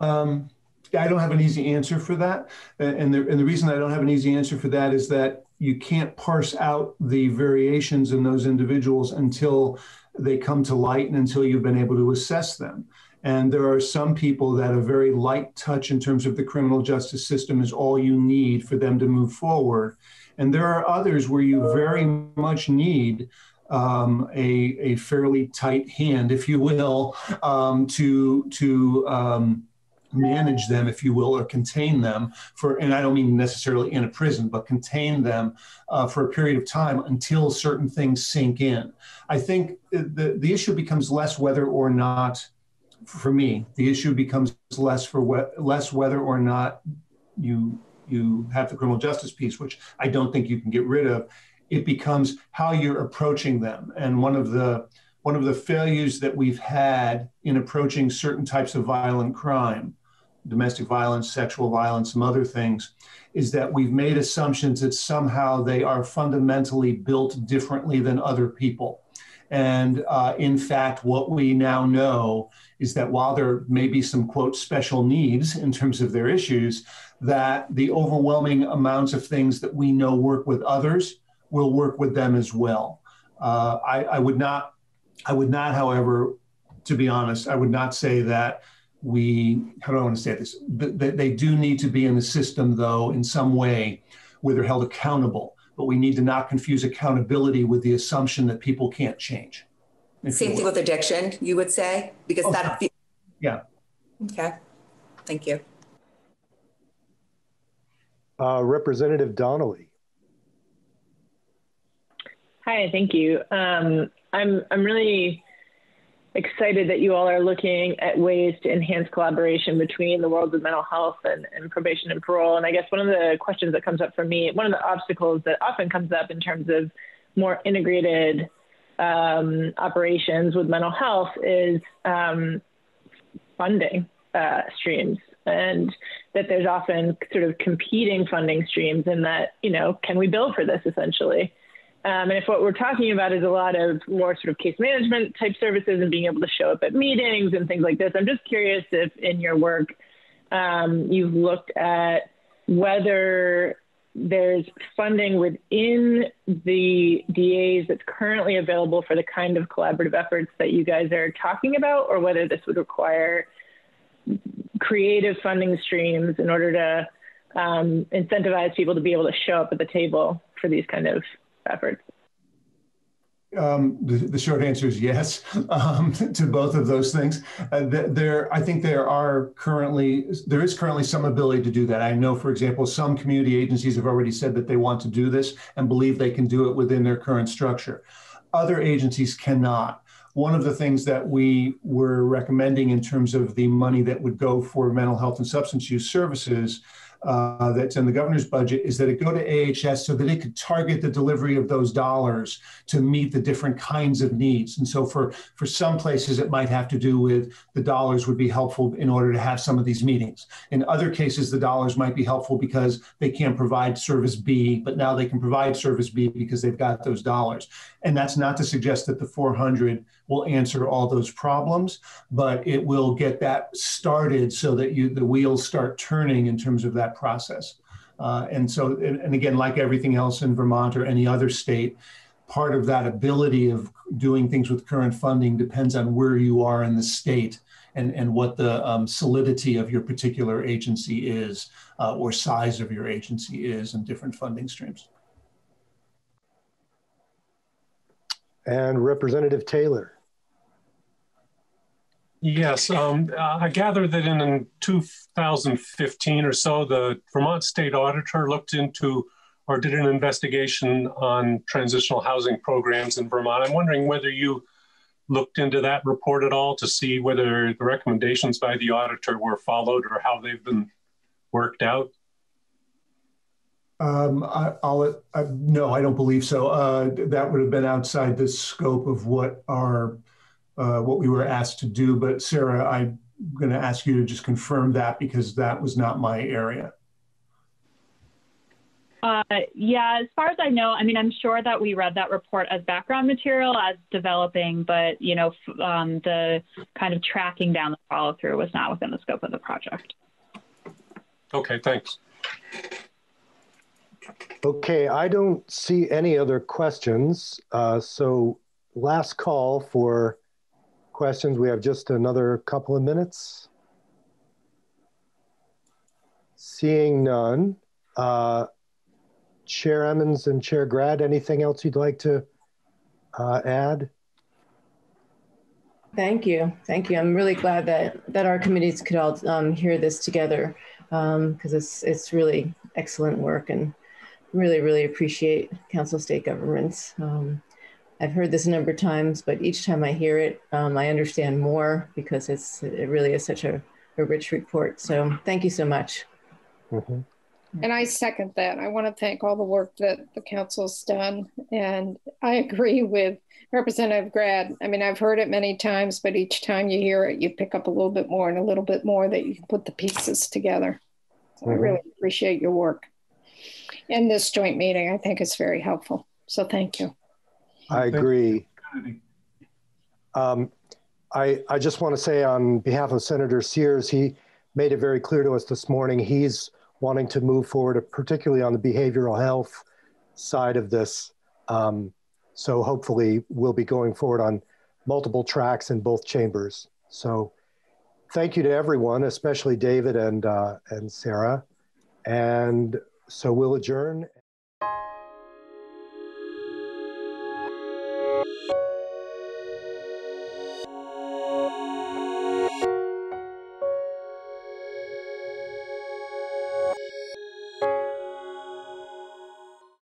Um, I don't have an easy answer for that. And the, and the reason I don't have an easy answer for that is that you can't parse out the variations in those individuals until they come to light and until you've been able to assess them. And there are some people that a very light touch in terms of the criminal justice system is all you need for them to move forward. And there are others where you very much need um, a, a fairly tight hand, if you will, um, to, to um, manage them, if you will, or contain them for, and I don't mean necessarily in a prison, but contain them uh, for a period of time until certain things sink in. I think the, the issue becomes less whether or not for me, the issue becomes less for what less whether or not you you have the criminal justice piece, which I don't think you can get rid of. It becomes how you're approaching them, and one of the one of the failures that we've had in approaching certain types of violent crime, domestic violence, sexual violence, some other things, is that we've made assumptions that somehow they are fundamentally built differently than other people. And uh, in fact, what we now know is that while there may be some quote special needs in terms of their issues, that the overwhelming amounts of things that we know work with others will work with them as well. Uh, I, I would not, I would not, however, to be honest, I would not say that we, how do I want to say this? That they do need to be in the system, though, in some way where they're held accountable. But we need to not confuse accountability with the assumption that people can't change. Same thing with addiction, you would say, because oh, that. Yeah. Okay. Thank you. Uh, Representative Donnelly. Hi, thank you. Um, I'm I'm really excited that you all are looking at ways to enhance collaboration between the worlds of mental health and, and probation and parole. And I guess one of the questions that comes up for me, one of the obstacles that often comes up in terms of more integrated um, operations with mental health is um, funding uh, streams and that there's often sort of competing funding streams and that you know can we bill for this essentially um, and if what we're talking about is a lot of more sort of case management type services and being able to show up at meetings and things like this i'm just curious if in your work um, you've looked at whether there's funding within the DAs that's currently available for the kind of collaborative efforts that you guys are talking about, or whether this would require creative funding streams in order to um, incentivize people to be able to show up at the table for these kind of efforts. Um, the, the, short answer is yes um, to both of those things. Uh, there, I think there are currently there is currently some ability to do that. I know, for example, some community agencies have already said that they want to do this and believe they can do it within their current structure. Other agencies cannot. One of the things that we were recommending in terms of the money that would go for mental health and substance use services uh, that's in the governor's budget is that it go to AHS so that it could target the delivery of those dollars to meet the different kinds of needs. And so for, for some places, it might have to do with the dollars would be helpful in order to have some of these meetings. In other cases, the dollars might be helpful because they can't provide service B, but now they can provide service B because they've got those dollars. And that's not to suggest that the 400 will answer all those problems, but it will get that started so that you the wheels start turning in terms of that process. Uh, and so, and, and again, like everything else in Vermont or any other state, part of that ability of doing things with current funding depends on where you are in the state and, and what the um, solidity of your particular agency is uh, or size of your agency is and different funding streams. And Representative Taylor. Yes, um, I gather that in 2015 or so, the Vermont State Auditor looked into or did an investigation on transitional housing programs in Vermont. I'm wondering whether you looked into that report at all to see whether the recommendations by the auditor were followed or how they've been worked out. Um, I, will I, no, I don't believe so. Uh, that would have been outside the scope of what our uh, what we were asked to do. But Sarah, I'm going to ask you to just confirm that because that was not my area. Uh, yeah, as far as I know, I mean, I'm sure that we read that report as background material as developing, but you know, um, the kind of tracking down the follow through was not within the scope of the project. Okay, thanks. Okay, I don't see any other questions. Uh, so last call for questions. We have just another couple of minutes. Seeing none, uh, Chair Emmons and Chair Grad, anything else you'd like to uh, add? Thank you. Thank you. I'm really glad that, that our committees could all um, hear this together because um, it's, it's really excellent work and really, really appreciate Council of State Governments. Um, I've heard this a number of times, but each time I hear it, um, I understand more because it's, it really is such a, a rich report. So thank you so much. Mm -hmm. And I second that. I want to thank all the work that the council's done. And I agree with Representative Grad. I mean, I've heard it many times, but each time you hear it, you pick up a little bit more and a little bit more that you can put the pieces together. So mm-hmm. I really appreciate your work. And this joint meeting, I think, it's very helpful. So thank you. I agree. Um, I, I just want to say on behalf of Senator Sears, he made it very clear to us this morning he's wanting to move forward, particularly on the behavioral health side of this. Um, so hopefully we'll be going forward on multiple tracks in both chambers. So thank you to everyone, especially David and, uh, and Sarah. And so we'll adjourn.